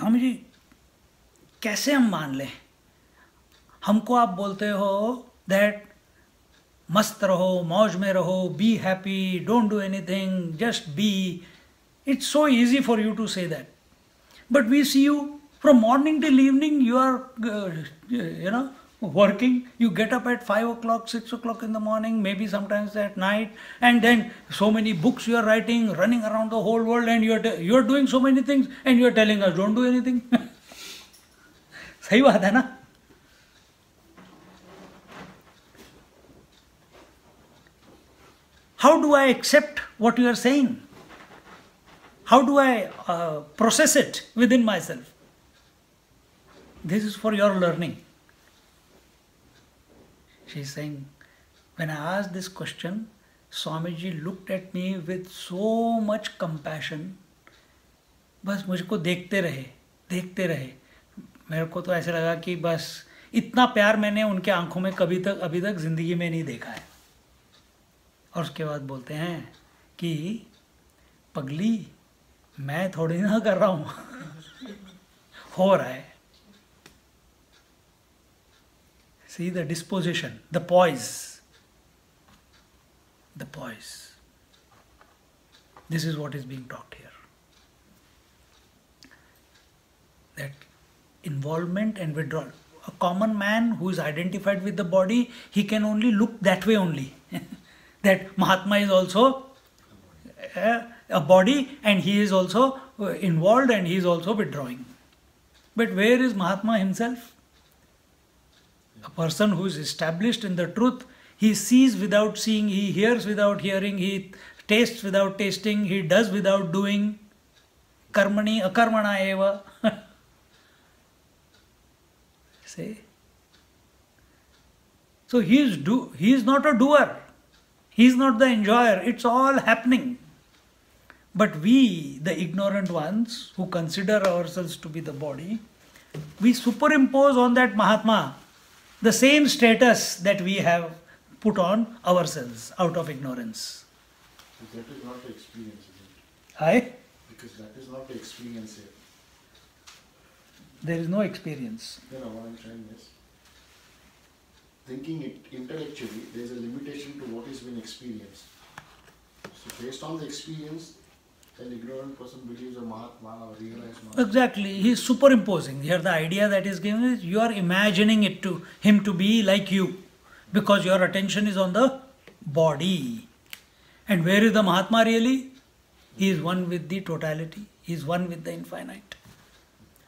हम जी, कैसे हम मान लें? हमको आप बोलते हो दैट मस्त रहो, मौज में रहो be happy don't do anything just be it's so easy for you to say that but we see you from morning till evening you are you know working you get up at 5 o'clock 6 o'clock in the morning maybe sometimes at night and then so many books you are writing running around the whole world and you are t- you are doing so many things and you are telling us don't do anything सही बात है ना how do I accept what you are saying? How do I uh, process it within myself? This is for your learning. She is saying, when I asked this question, Swamiji looked at me with so much compassion. बस मुझको देखते रहे देखते रहे। मेरे को तो ऐसे लगा कि बस इतना प्यार मैंने उनके आँखों में कभी तक अभी तक ज़िंदगी में नहीं देखा है। और उसके बाद बोलते हैं कि पगली मैं थोड़ी ना कर रहा हूँ। हो रहा है। See the disposition, the poise. The poise. This is what is being taught here. That involvement and withdrawal. A common man who is identified with the body, he can only look that way only. that Mahatma is also uh, a body and he is also uh, involved and he is also withdrawing. But where is Mahatma himself? A person who is established in the truth, he sees without seeing, he hears without hearing, he tastes without tasting, he does without doing. Karmani akarmana eva. See? So he is do he is not a doer. He is not the enjoyer. It's all happening. But we, the ignorant ones who consider ourselves to be the body, we superimpose on that Mahatma the same status that we have put on ourselves out of ignorance. That is not the experience, is it? Aye? Because that is not the experience here. There is no experience. You know what I'm trying is thinking it intellectually, there is a limitation to what is being experienced. So based on the experience, an ignorant person believes a Mahatma or realized Mahatma. Exactly. He is superimposing. Here the idea that is given is you are imagining it to him to be like you because your attention is on the body. And where is the Mahatma really? He is one with the totality. He is one with the infinite.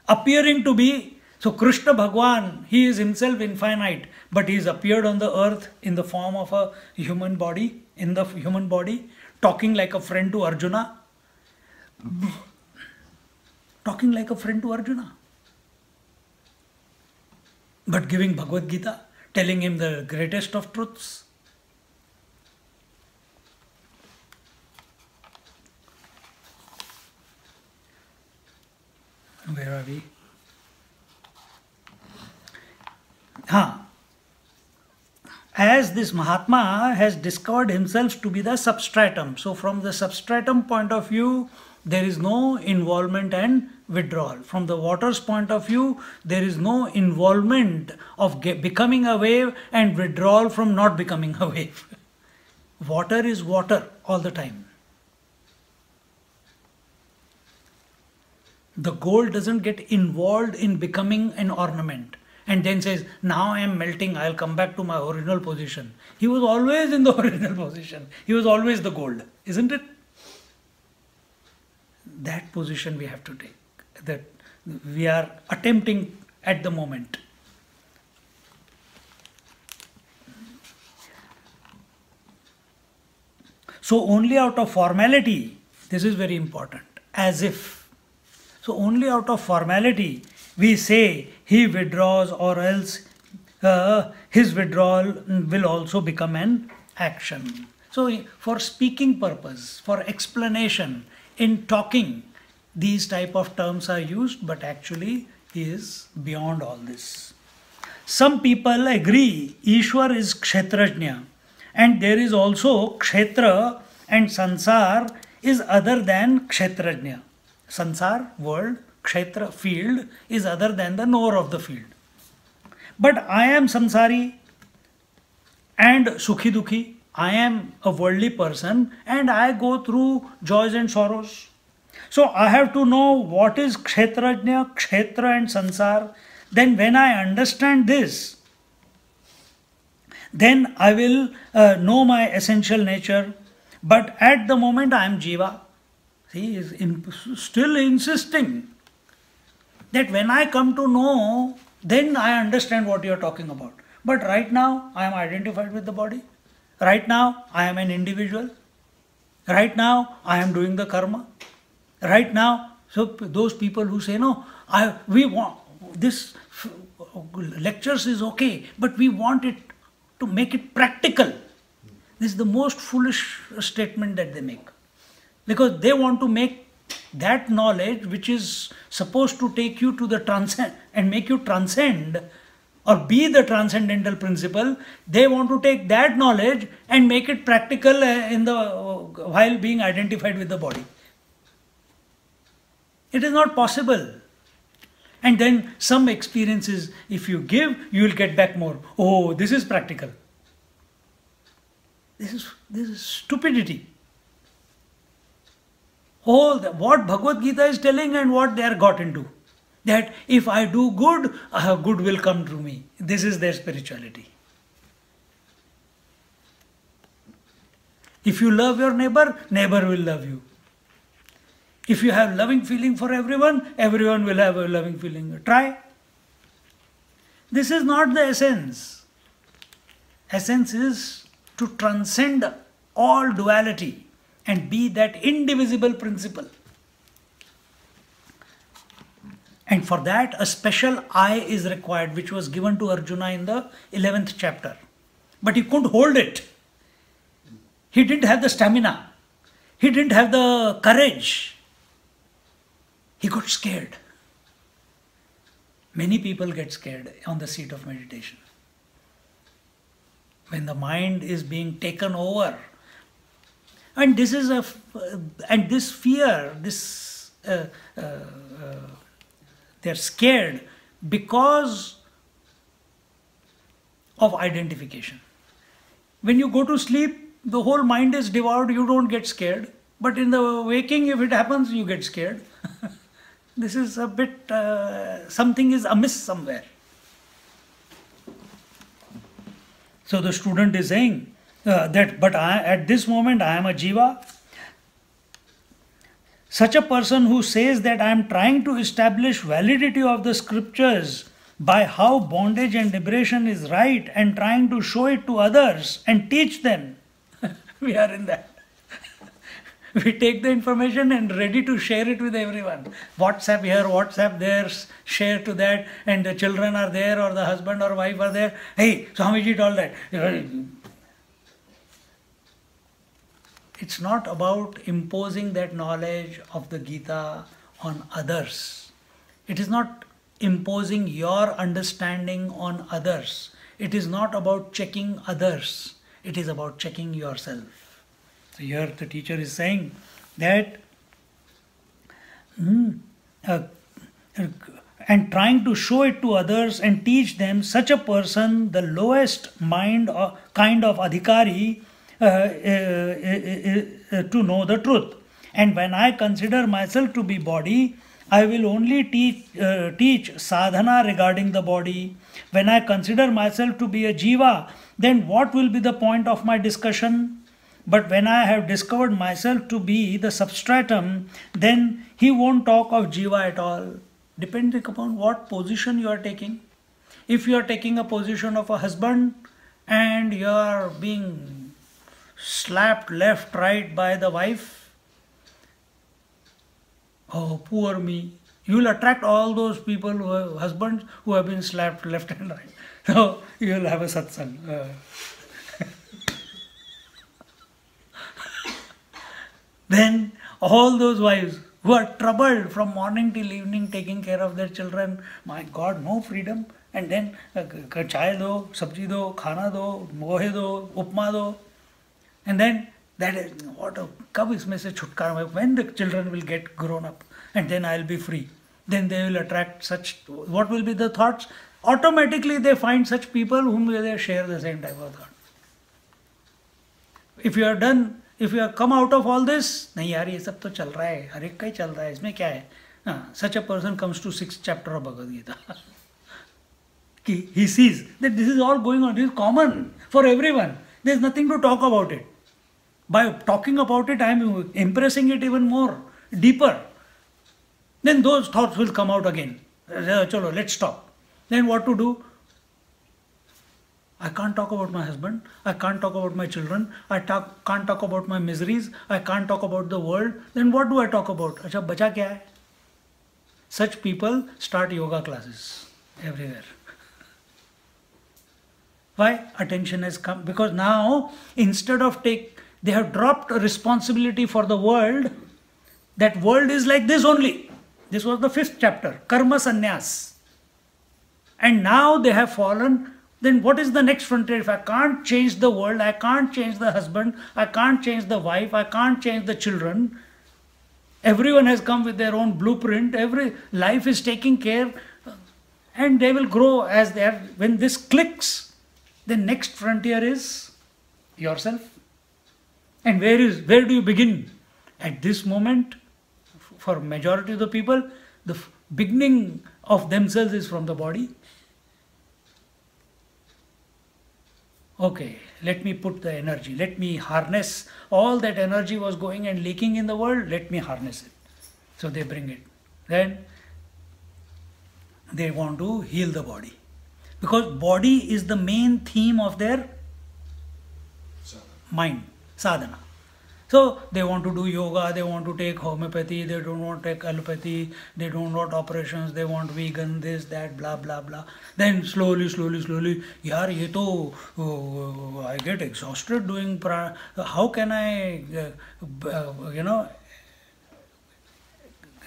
Appearing to be so Krishna Bhagwan, he is himself infinite, but he has appeared on the earth in the form of a human body, in the human body, talking like a friend to Arjuna, talking like a friend to Arjuna, but giving Bhagavad Gita, telling him the greatest of truths. Where are we? Huh. As this Mahatma has discovered himself to be the substratum. So, from the substratum point of view, there is no involvement and withdrawal. From the water's point of view, there is no involvement of becoming a wave and withdrawal from not becoming a wave. Water is water all the time. The gold doesn't get involved in becoming an ornament, and then says, Now I am melting, I'll come back to my original position. He was always in the original position. He was always the gold, isn't it? That position we have to take. That we are attempting at the moment. So, only out of formality, this is very important, as if. So, only out of formality, we say he withdraws, or else uh, his withdrawal will also become an action. So, for speaking purpose, for explanation, in talking, these type of terms are used, but actually is beyond all this. Some people agree Ishwar is Kshetrajna and there is also Kshetra and Sansar is other than Kshetrajna. Sansar, world, Kshetra, field, is other than the knower of the field. But I am Sansari and Sukhi Dukhi. I am a worldly person and I go through joys and sorrows. So I have to know what is Kshetrajna, Kshetra and Sansar. Then when I understand this, then I will uh, know my essential nature. But at the moment I am Jiva. He is imp- still insisting that when I come to know, then I understand what you are talking about. But right now I am identified with the body. Right now I am an individual. Right now I am doing the karma. Right now, so those people who say no, I we want this lectures is okay, but we want it to make it practical. This is the most foolish statement that they make. Because they want to make that knowledge which is supposed to take you to the transcend and make you transcend or be the transcendental principle, they want to take that knowledge and make it practical uh, in the while being identified with the body. It is not possible. And then some experiences, if you give, you will get back more. Oh, this is practical. This is this is stupidity. All the, what Bhagavad Gita is telling and what they are got into. That if I do good, uh, good will come to me. This is their spirituality. If you love your neighbor, neighbor will love you. If you have loving feeling for everyone, everyone will have a loving feeling. Try. This is not the essence. Essence is to transcend all duality and be that indivisible principle. And for that, a special eye is required, which was given to Arjuna in the 11th chapter. But he couldn't hold it. He didn't have the stamina. He didn't have the courage. He got scared. Many people get scared on the seat of meditation. When the mind is being taken over. And this is a, and this fear, this, uh, uh, uh, they're scared because of identification. When you go to sleep, the whole mind is devoured, you don't get scared. But in the waking, if it happens, you get scared. this is a bit, uh, something is amiss somewhere. So the student is saying uh, that, but I, at this moment I am a jiva. Such a person who says that I am trying to establish validity of the scriptures by how bondage and liberation is right and trying to show it to others and teach them. we are in that. we take the information and ready to share it with everyone. WhatsApp here, WhatsApp there, share to that, and the children are there or the husband or wife are there. Hey, Swamiji told that. It's not about imposing that knowledge of the Gita on others. It is not imposing your understanding on others. It is not about checking others. It is about checking yourself. So here the teacher is saying that hmm, uh, uh, and trying to show it to others and teach them such a person the lowest mind or kind of adhikari uh, uh, uh, to know the truth and when i consider myself to be body I will only teach, uh, teach sadhana regarding the body. When I consider myself to be a jiva, then what will be the point of my discussion? But when I have discovered myself to be the substratum, then he won't talk of jiva at all, depending upon what position you are taking. If you are taking a position of a husband and you are being slapped left, right by the wife, Oh, poor me. You will attract all those people who have husbands who have been slapped left and right. So you will have a satsang. Uh, then all those wives who are troubled from morning till evening taking care of their children, my God, no freedom. And then uh, chai do, sabji do, khana do, mohe do, upma do. And then that is what a कब इसमें से छुटकारा when the children will get grown up and then I'll be free. Then they will attract such. What will be the thoughts? Automatically they find such people whom they share the same type of thought. If you are done, if you have come out of all this, नहीं यार ये सब तो चल रहा है हर एक का ही चल रहा है इसमें क्या है हाँ, such a person comes to sixth chapter of Bhagavad Gita. he sees that this is all going on. This is common for everyone. There is nothing to talk about it. By talking about it, I am impressing it even more, deeper. Then those thoughts will come out again. Uh, chalo, let's stop. Then what to do? I can't talk about my husband. I can't talk about my children. I talk, can't talk about my miseries. I can't talk about the world. Then what do I talk about? Acha, bacha kya hai? Such people start yoga classes everywhere. Why? Attention has come because now instead of take they have dropped responsibility for the world. That world is like this only. This was the fifth chapter, Karma Sannyas. And now they have fallen. Then what is the next frontier? If I can't change the world, I can't change the husband, I can't change the wife, I can't change the children. Everyone has come with their own blueprint. Every life is taking care, and they will grow as they are. When this clicks, the next frontier is yourself. And where is where do you begin? At this moment, for majority of the people, the beginning of themselves is from the body. Okay, let me put the energy. Let me harness all that energy was going and leaking in the world. Let me harness it. So they bring it. Then they want to heal the body because body is the main theme of their mind sadhana. So they want to do yoga, they want to take homeopathy, they don't want to take allopathy, they don't want operations, they want vegan, this, that, blah, blah, blah. Then slowly, slowly, slowly, yaar, ye to, uh, I get exhausted doing, pra- how can I, uh, uh, you know,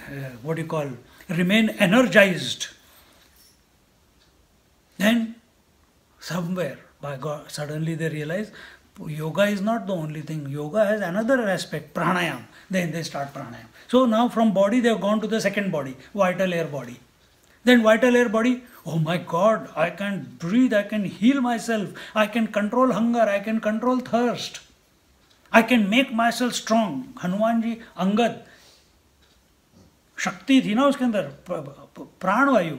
uh, what do you call, remain energized? Then somewhere, by God, suddenly they realize yoga is not the only thing. Yoga has another aspect, pranayam. Then they start pranayam. So now from body they have gone to the second body, vital air body. Then vital air body, oh my God, I can breathe, I can heal myself, I can control hunger, I can control thirst. I can make myself strong. Hanuman ji Angad शक्ति थी ना उसके अंदर प्राण वायु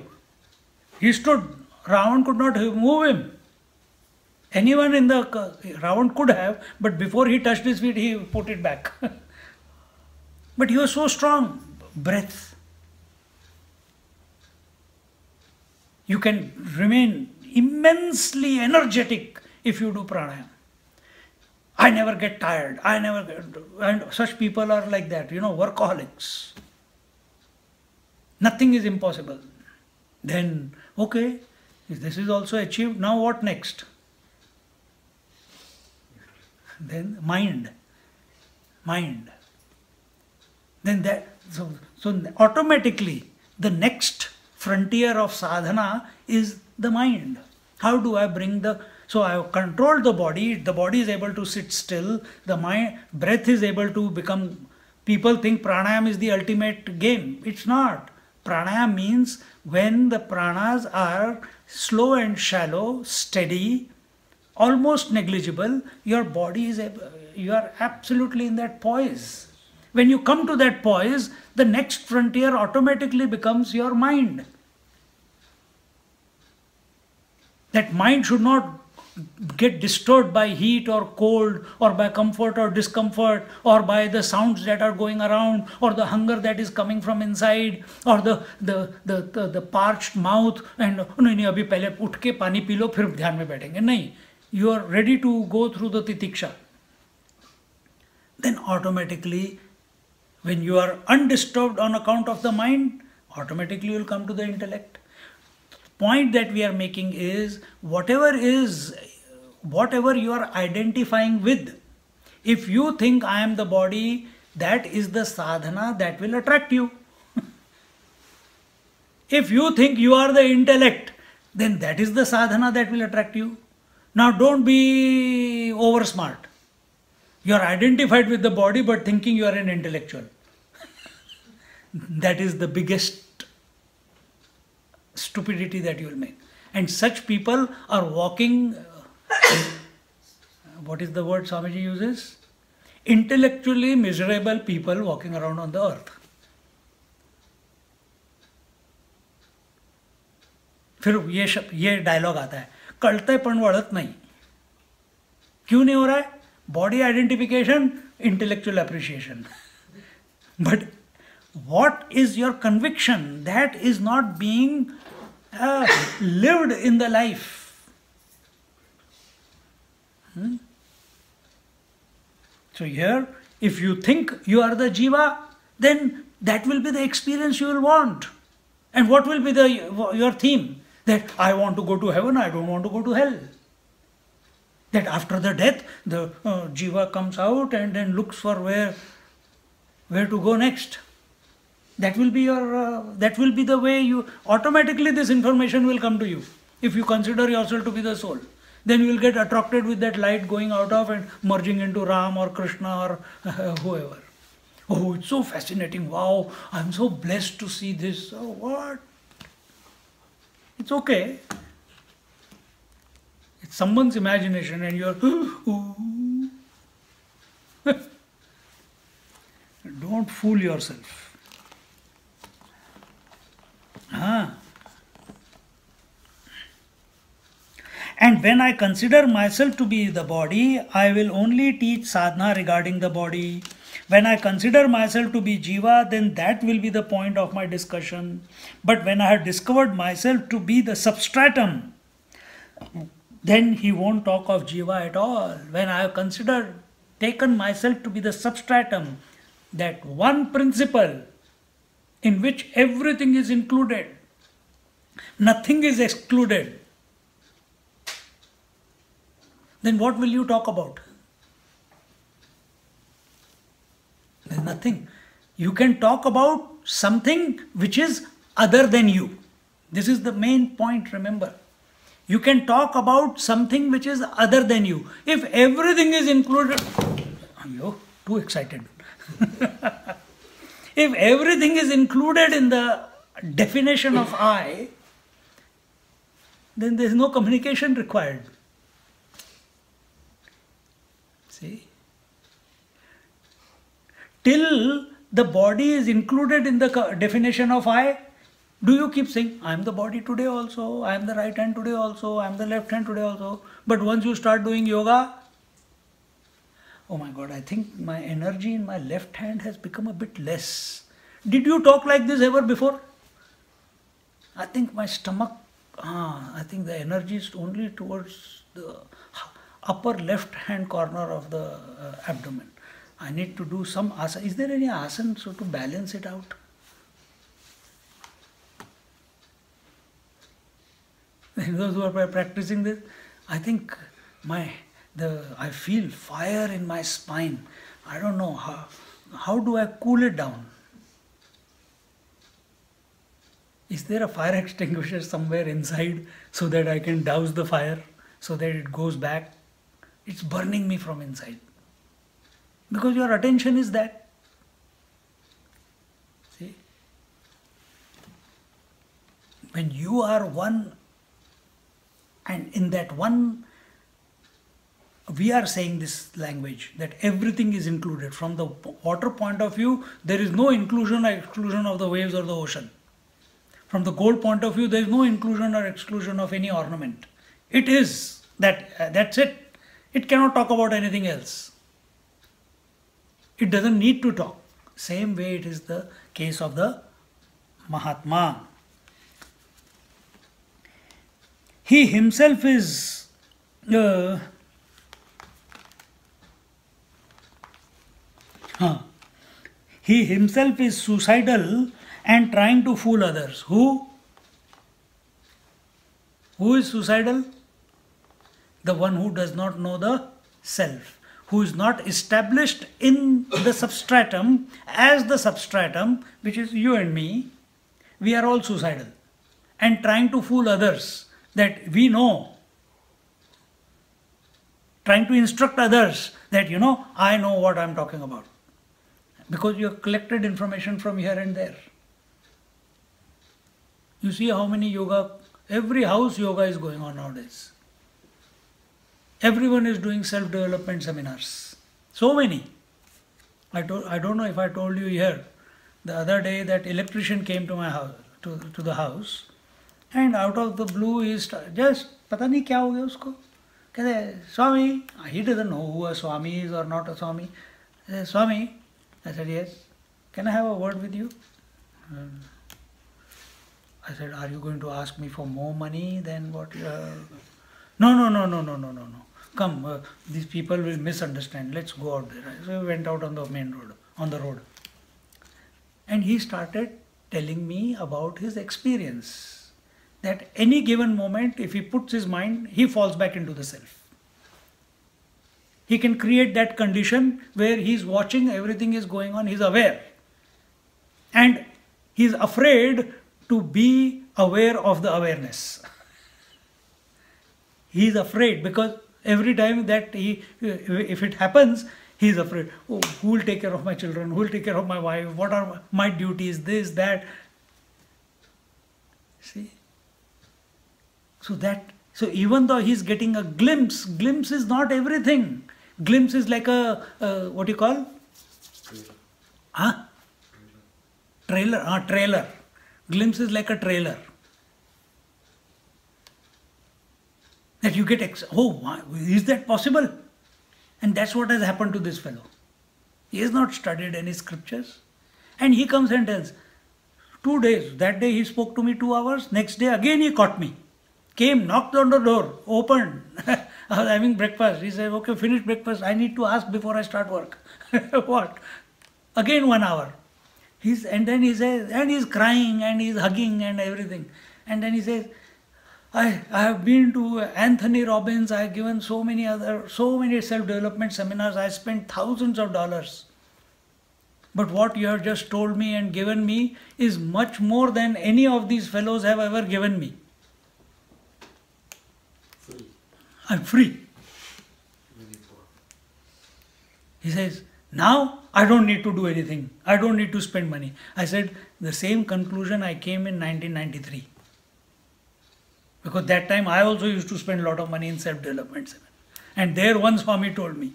ही stood Ravana could not move him. Anyone in the round could have, but before he touched his feet, he put it back. but he was so strong. Breath. You can remain immensely energetic if you do pranayama. I never get tired. I never get, and such people are like that, you know, workaholics. Nothing is impossible. Then, okay, if this is also achieved, now what next? Then mind. Mind. Then that so, so automatically the next frontier of sadhana is the mind. How do i bring the so i have controlled the body the body is able to sit still the mind breath is able to become people think pranayam is the ultimate game it's not. Pranayam means when the pranas are slow and shallow steady almost negligible, your body is, you are absolutely in that poise. When you come to that poise, the next frontier automatically becomes your mind. That mind should not get disturbed by heat or cold or by comfort or discomfort or by the sounds that are going around or the hunger that is coming from inside or the the the the, the parched mouth and नहीं नहीं अभी पहले उठ के पानी P low फिर ध्यान में बैठेंगे नहीं you are ready to go through the titiksha then automatically when you are undisturbed on account of the mind automatically you will come to the intellect. Point that we are making is whatever is whatever you are identifying with if you think i am the body that is the sadhana that will attract you. If you think you are the intellect then that is the sadhana that will attract you now don't be over smart you are identified with the body but thinking you are an intellectual that is the biggest stupidity that you will make. And such people are walking, uh, what is the word Swamiji uses? Intellectually miserable people walking around on the earth. फिर ये शब, ये dialogue आता है कलत है पढ़त नहीं. क्यों नहीं हो रहा है? Body identification intellectual appreciation but what is your conviction that is not being lived in the life so here if you think you are the jiva then that will be the experience you will want and what will be the your theme that i want to go to heaven i don't want to go to hell. That after the death the uh, jiva comes out and then looks for where where to go next. That will be your uh, that will be the way you automatically this information will come to you. If you consider yourself to be the soul then you will get attracted with that light going out of and merging into ram or krishna or uh, whoever. Oh it's so fascinating. Wow i'm so blessed to see this. Oh what it's okay it's someone's imagination and you're don't fool yourself Ah. And when I consider myself to be the body, I will only teach sadhana regarding the body. When I consider myself to be jiva, then that will be the point of my discussion. But when I have discovered myself to be the substratum, then he won't talk of jiva at all. When I have considered, taken myself to be the substratum, that one principle in which everything is included, nothing is excluded, then what will you talk about? There's nothing. You can talk about something which is other than you. This is the main point, remember. You can talk about something which is other than you. If everything is included, you're too excited. if everything is included in the definition of I, then there is no communication required. See? Till the body is included in the definition of I, do you keep saying, I am the body today also, I am the right hand today also, I am the left hand today also. But once you start doing yoga, oh my god, I think my energy in my left hand has become a bit less. Did you talk like this ever before? I think my stomach, ah, I think the energy is only towards the upper left hand corner of the uh, abdomen. I need to do some asana. Is there any asana so to balance it out? Those who are practicing this, I think my the I feel fire in my spine. I don't know how how do I cool it down? Is there a fire extinguisher somewhere inside so that I can douse the fire so that it goes back? It's burning me from inside. Because your attention is that. See? When you are one and in that one we are saying this language that everything is included. From the water point of view, there is no inclusion or exclusion of the waves or the ocean. From the gold point of view, there is no inclusion or exclusion of any ornament. It is that uh, that's it. It cannot talk about anything else. It doesn't need to talk. Same way it is the case of the Mahatma. He himself is uh, huh. he himself is suicidal and trying to fool others. Who? Who is suicidal? The one who does not know the self, who is not established in the substratum as the substratum, which is you and me. We are all suicidal and trying to fool others that we know. Trying to instruct others that, you know, I know what I'm talking about. Because you have collected information from here and there. You see how many yoga, every house yoga is going on nowadays everyone is doing self-development seminars. So many. I, to, I don't know if I told you here the other day that electrician came to my house to, to the house and out of the blue he started, just पता नहीं He हो गया he doesn't know who a who is or not a a eh, "Swami," I said, "Yes, can I have a word with you?" Uh, I said, Are you going to ask me for more money than what? Uh... No, no, no, no, no, no, no, no come uh, these people will misunderstand. Let's go out there. So we went out on the main road on the road. And he started telling me about his experience that any given moment if he puts his mind he falls back into the self. He can create that condition where he's watching everything is going on he's aware. And he's afraid to be aware of the awareness. He's afraid because every time that he if it happens he's afraid oh who will take care of my children? Who will take care of my wife? What are my duties? This that. See? So that so even though he's getting a glimpse glimpse is not everything. Glimpse is like a, uh what do you call? Huh? Trailer ah trailer. Glimpse is like a trailer that you get ex- oh is that possible? And that's what has happened to this fellow. He has not studied any scriptures. And he comes and tells two days that day he spoke to me two hours next day again he caught me. Came knocked on the door opened. I was having breakfast. He said okay finish breakfast. I need to ask before i start work. What? Again one hour. He's and then he says and he's crying and he's hugging and everything. And then he says I, I have been to Anthony Robbins, I have given so many other, so many self-development seminars, I spent thousands of dollars. But what you have just told me and given me is much more than any of these fellows have ever given me. Free. I'm free. He says, now I don't need to do anything. I don't need to spend money. I said, the same conclusion I came in 1993. Because that time I also used to spend a lot of money in self development. And there one Swami told me,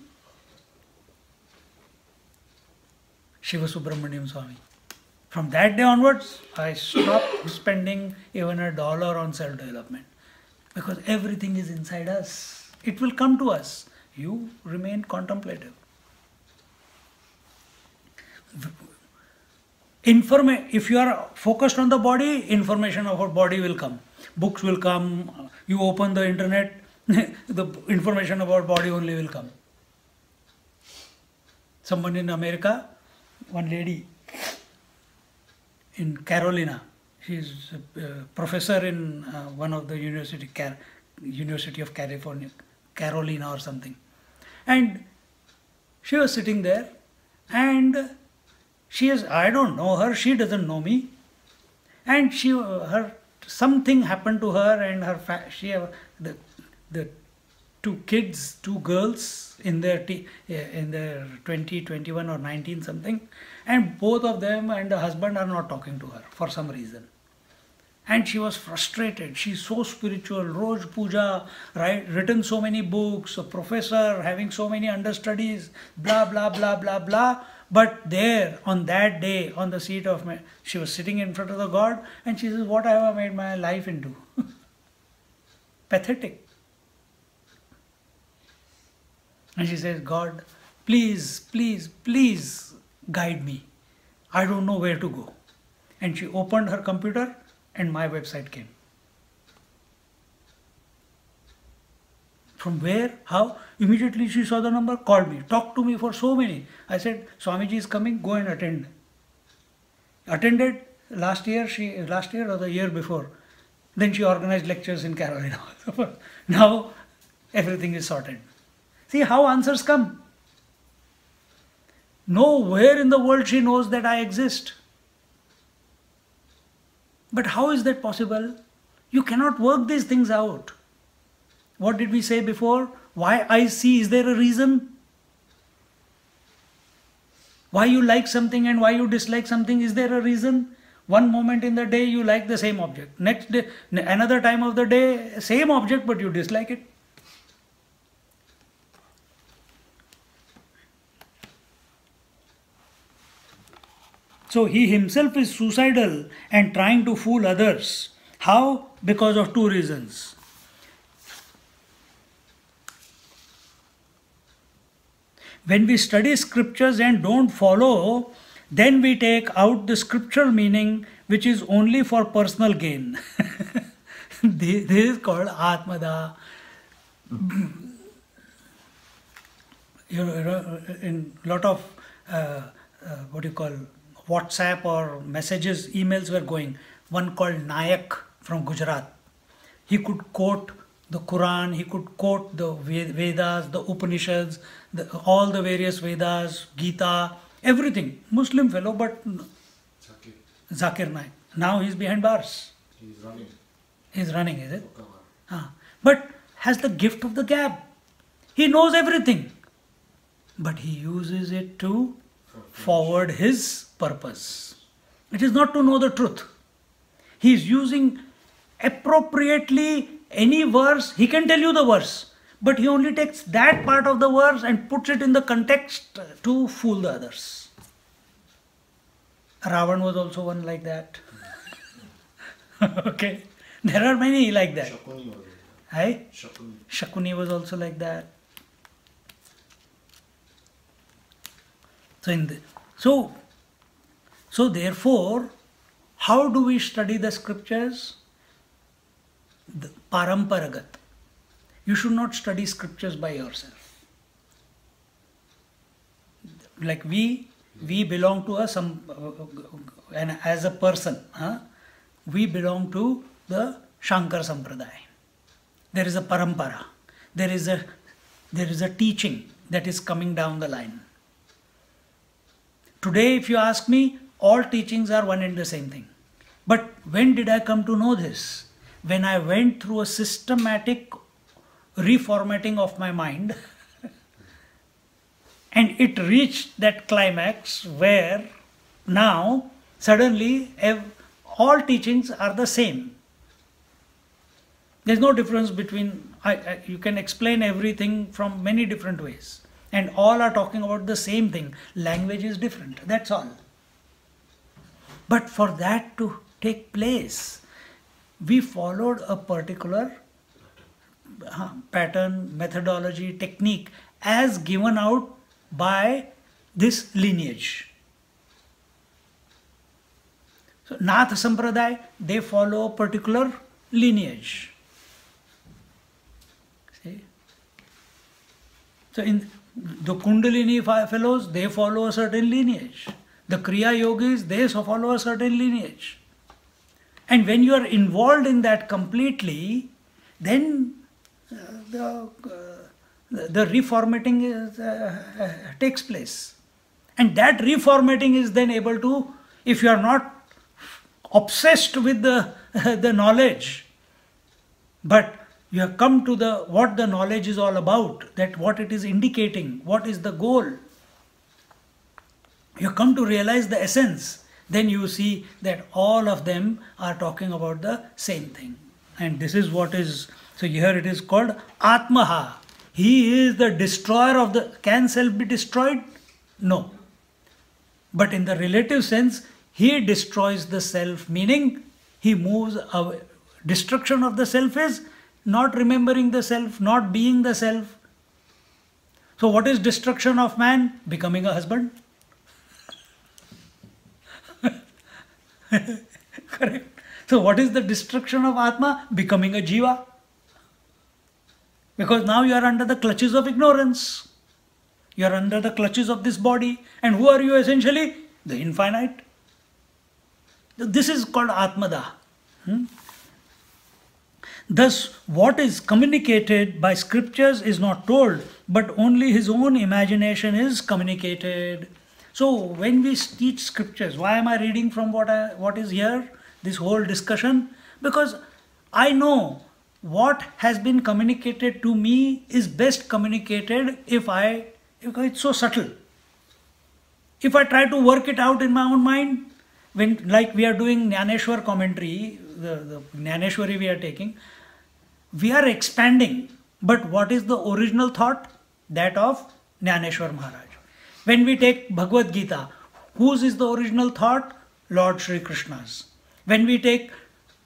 Shiva Subramaniam Swami. From that day onwards, I stopped spending even a dollar on self development. Because everything is inside us. It will come to us. You remain contemplative. Informa- if you are focused on the body, information about body will come. Books will come. You open the internet, the information about body only will come. Someone in America, one lady in Carolina, she is a uh, professor in uh, one of the university, Car- University of California, Carolina or something, and she was sitting there, and she is I don't know her, she doesn't know me, and she her something happened to her and her she the the two kids, two girls in their t- eh, in their 20, 21 or 19 something, and both of them and the husband are not talking to her for some reason. and she was frustrated. She's so spiritual, Roj Puja, right? Written so many books, a professor, having so many understudies, blah blah blah blah blah. But there, on that day, on the seat of my, she was sitting in front of the God, and she says, "What have I made my life into?" Pathetic. And she says, God, please, please, please guide me. I don't know where to go. And she opened her computer and my website came. From where? How? Immediately she saw the number, called me, talked to me for so many. I said, Swamiji is coming, go and attend. Attended last year, she last year or the year before. Then she organized lectures in Carolina. now everything is sorted. See how answers come. Nowhere in the world she knows that I exist. But how is that possible? You cannot work these things out. What did we say before? Why I see, is there a reason? Why you like something and why you dislike something, is there a reason? One moment in the day you like the same object. Next day, another time of the day, same object but you dislike it. So he himself is suicidal and trying to fool others. How? Because of two reasons. When we study scriptures and don't follow, then we take out the scriptural meaning which is only for personal gain. this is called Atmaha. You know, in lot of uh, uh, what do you call WhatsApp or messages, emails were going. One called Nayak from Gujarat. He could quote the Quran, he could quote the Vedas, the Upanishads, the, all the various Vedas, Gita, everything. Muslim fellow, but Zakir. Zakir Naik. Now he's behind bars. He's running. He's running, is it? Ah. But has the gift of the gab. He knows everything. But he uses it to forward his purpose. It is not to know the truth. He is using appropriately any verse, he can tell you the verse, but he only takes that part of the verse and puts it in the context to fool the others. Ravan was also one like that. okay, there are many like that. Shakuni was Hey? Shakuni. Shakuni was also like that. So, in the, so, so therefore, how do we study the scriptures? Paramparagat. You should not study scriptures by yourself. Like we, we belong to a some, uh, and as a person, huh? we belong to the Shankar Sampradaya there is a parampara there is a there is a teaching that is coming down the line today if you ask me all teachings are one and the same thing but when did i come to know this when i went through a systematic reformatting of my mind and it reached that climax where now suddenly all teachings are the same there's no difference between, I, I, you can explain everything from many different ways. And all are talking about the same thing. Language is different, that's all. But for that to take place, we followed a particular uh, pattern, methodology, technique as given out by this lineage. So, Nath Sampradaya, they follow a particular lineage. See? So in the Kundalini fellows, they follow a certain lineage. The Kriya yogis, they follow a certain lineage. And when you are involved in that completely, then uh, the, uh, the reformatting is, uh, uh, takes place. And that reformatting is then able to, if you are not obsessed with the, the knowledge, but you have come to the what the knowledge is all about that what it is indicating what is the goal you come to realize the essence then you see that all of them are talking about the same thing. And this is what is, so here it is called Atmaha. He is the destroyer of the, can self be destroyed? No. But in the relative sense, he destroys the self, meaning he moves away. Destruction of the self is not remembering the self, not being the self. So, what is destruction of man? Becoming a husband. Correct. So, what is the destruction of Atma? Becoming a Jiva. Because now you are under the clutches of ignorance. You are under the clutches of this body. And who are you essentially? The infinite. This is called Atmaha. Hmm? Thus, what is communicated by scriptures is not told, but only his own imagination is communicated. So, when we teach scriptures, why am I reading from what, I, what is here? This whole discussion? Because I know what has been communicated to me is best communicated if I, if it's so subtle. If I try to work it out in my own mind, when like we are doing Jnaneshwar commentary, the, the Jnaneshwari we are taking, we are expanding. But what is the original thought? That of Jnaneshwar Maharaj. When we take Bhagavad Gita, whose is the original thought? Lord Sri Krishna's. When we take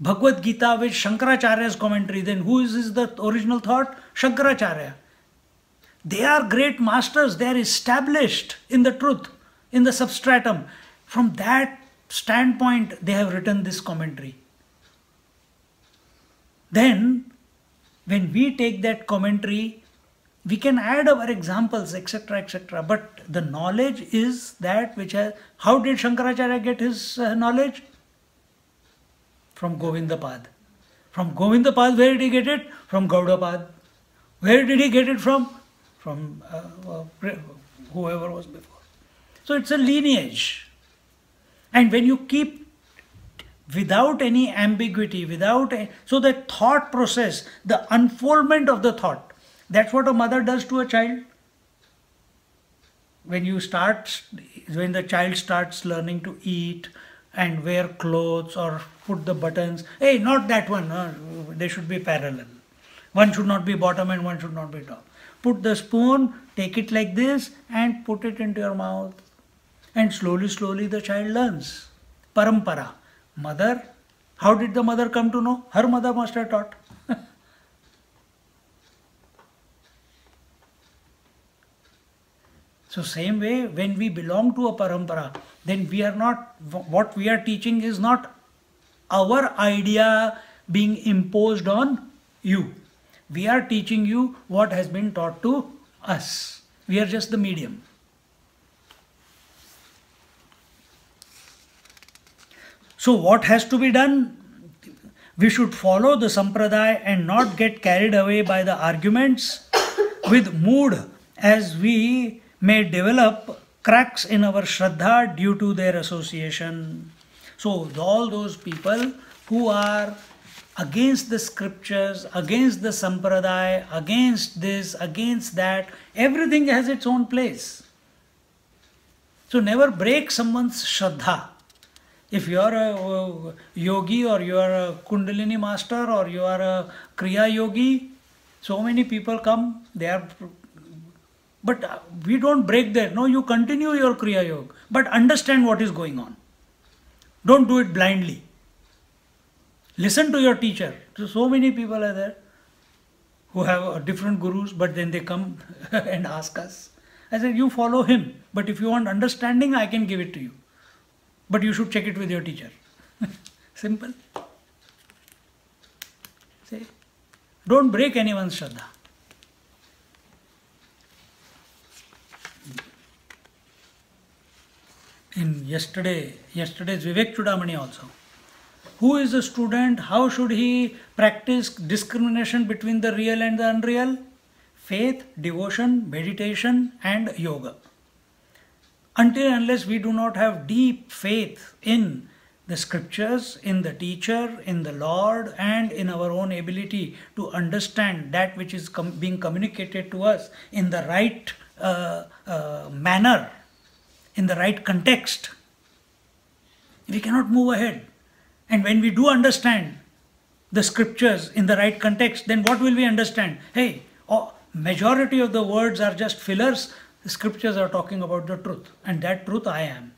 Bhagavad Gita with Shankaracharya's commentary, then whose is the original thought? Shankaracharya. They are great masters, they are established in the truth, in the substratum. From that standpoint, they have written this commentary. Then, when we take that commentary, we can add our examples, etc., etc. But the knowledge is that which has. How did Shankaracharya get his uh, knowledge? From Govindapad. From Govindapad, where did he get it? From Gaudapad. Where did he get it from? From uh, whoever was before. So it's a lineage. And when you keep without any ambiguity, without a, so the thought process, the unfoldment of the thought, that's what a mother does to a child. When you start, when the child starts learning to eat and wear clothes or put the buttons, hey, not that one, they should be parallel. One should not be bottom and one should not be top. Put the spoon, take it like this, and put it into your mouth. And slowly, slowly the child learns. Parampara. Mother, how did the mother come to know? Her mother must have taught. So, same way, when we belong to a parampara, then we are not, what we are teaching is not our idea being imposed on you. We are teaching you what has been taught to us. We are just the medium. So, what has to be done? We should follow the sampradaya and not get carried away by the arguments with mood as we may develop cracks in our shraddha due to their association. So, all those people who are against the scriptures, against the sampradaya, against this, against that, everything has its own place. So, never break someone's shraddha if you are a yogi or you are a kundalini master or you are a kriya yogi so many people come they are but uh, we don't break there. no you continue your kriya yoga but understand what is going on don't do it blindly listen to your teacher so, many people are there who have uh, different gurus but then they come and ask us i said you follow him but if you want understanding i can give it to you but you should check it with your teacher. Simple. Say, don't break anyone's shraddha. In yesterday, yesterday's Vivek Chudamani also. Who is a student? How should he practice discrimination between the real and the unreal? Faith, devotion, meditation, and yoga until unless we do not have deep faith in the scriptures, in the teacher, in the Lord, and in our own ability to understand that which is com- being communicated to us in the right uh, uh, manner, in the right context, we cannot move ahead. And when we do understand the scriptures in the right context, then what will we understand? Hey, oh, majority of the words are just fillers. The scriptures are talking about the truth, and that truth I am.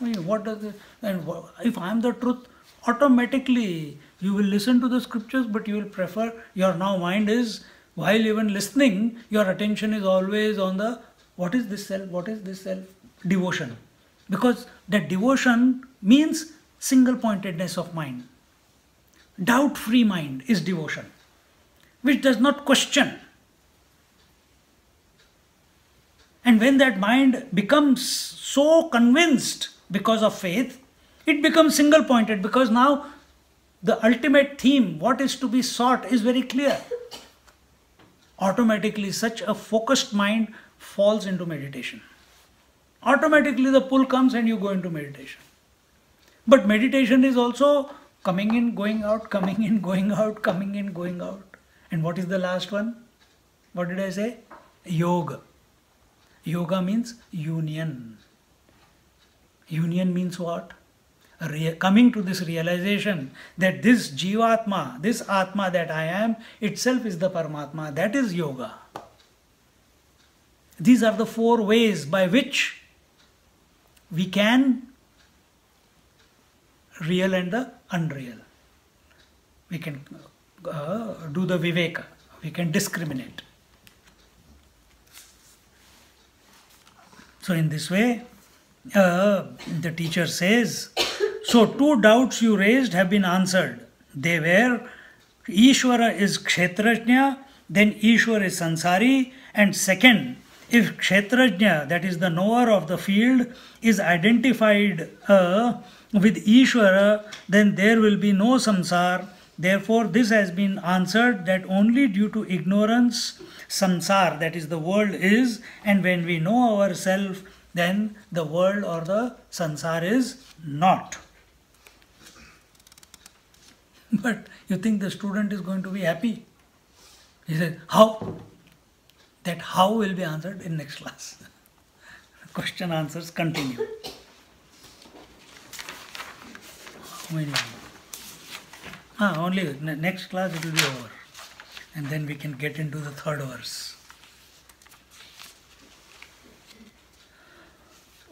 I mean, what does it, and if I am the truth, automatically you will listen to the scriptures, but you will prefer your now mind is while even listening, your attention is always on the what is this self, what is this self devotion, because that devotion means single pointedness of mind. Doubt free mind is devotion, which does not question. And when that mind becomes so convinced because of faith, it becomes single pointed because now the ultimate theme, what is to be sought, is very clear. Automatically, such a focused mind falls into meditation. Automatically, the pull comes and you go into meditation. But meditation is also coming in, going out, coming in, going out, coming in, going out. And what is the last one? What did I say? Yoga. Yoga means union. Union means what? Coming to this realization that this Jivatma, this Atma that I am, itself is the Paramatma. That is yoga. These are the four ways by which we can real and the unreal. We can uh, do the viveka, we can discriminate. So, in this way, uh, the teacher says, So, two doubts you raised have been answered. They were Ishvara is Kshetrajna, then Ishvara is Sansari, and second, if Kshetrajna, that is the knower of the field, is identified uh, with Ishvara, then there will be no samsar. Therefore, this has been answered that only due to ignorance, samsar, that is the world is, and when we know ourselves, then the world or the sansar is not. But you think the student is going to be happy? He said, How? That how will be answered in next class. Question answers continue. How many? Ah, only ne- next class it will be over. And then we can get into the third verse.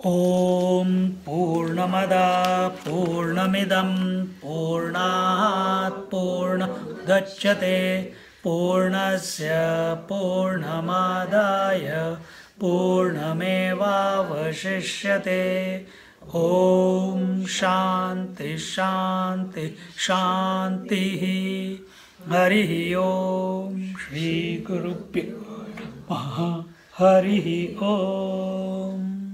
ॐ पूर्णमदा पूर्णमिदं पूर्णात् पूर्णगच्छते पूर्णस्य पूर्णमादाय पूर्णमेवावशिष्यते। ॐ शान्ति शान्ति शान्तिः। हरिः ॐ श्रीगुरुभ्यो नमः। हरिः ॐ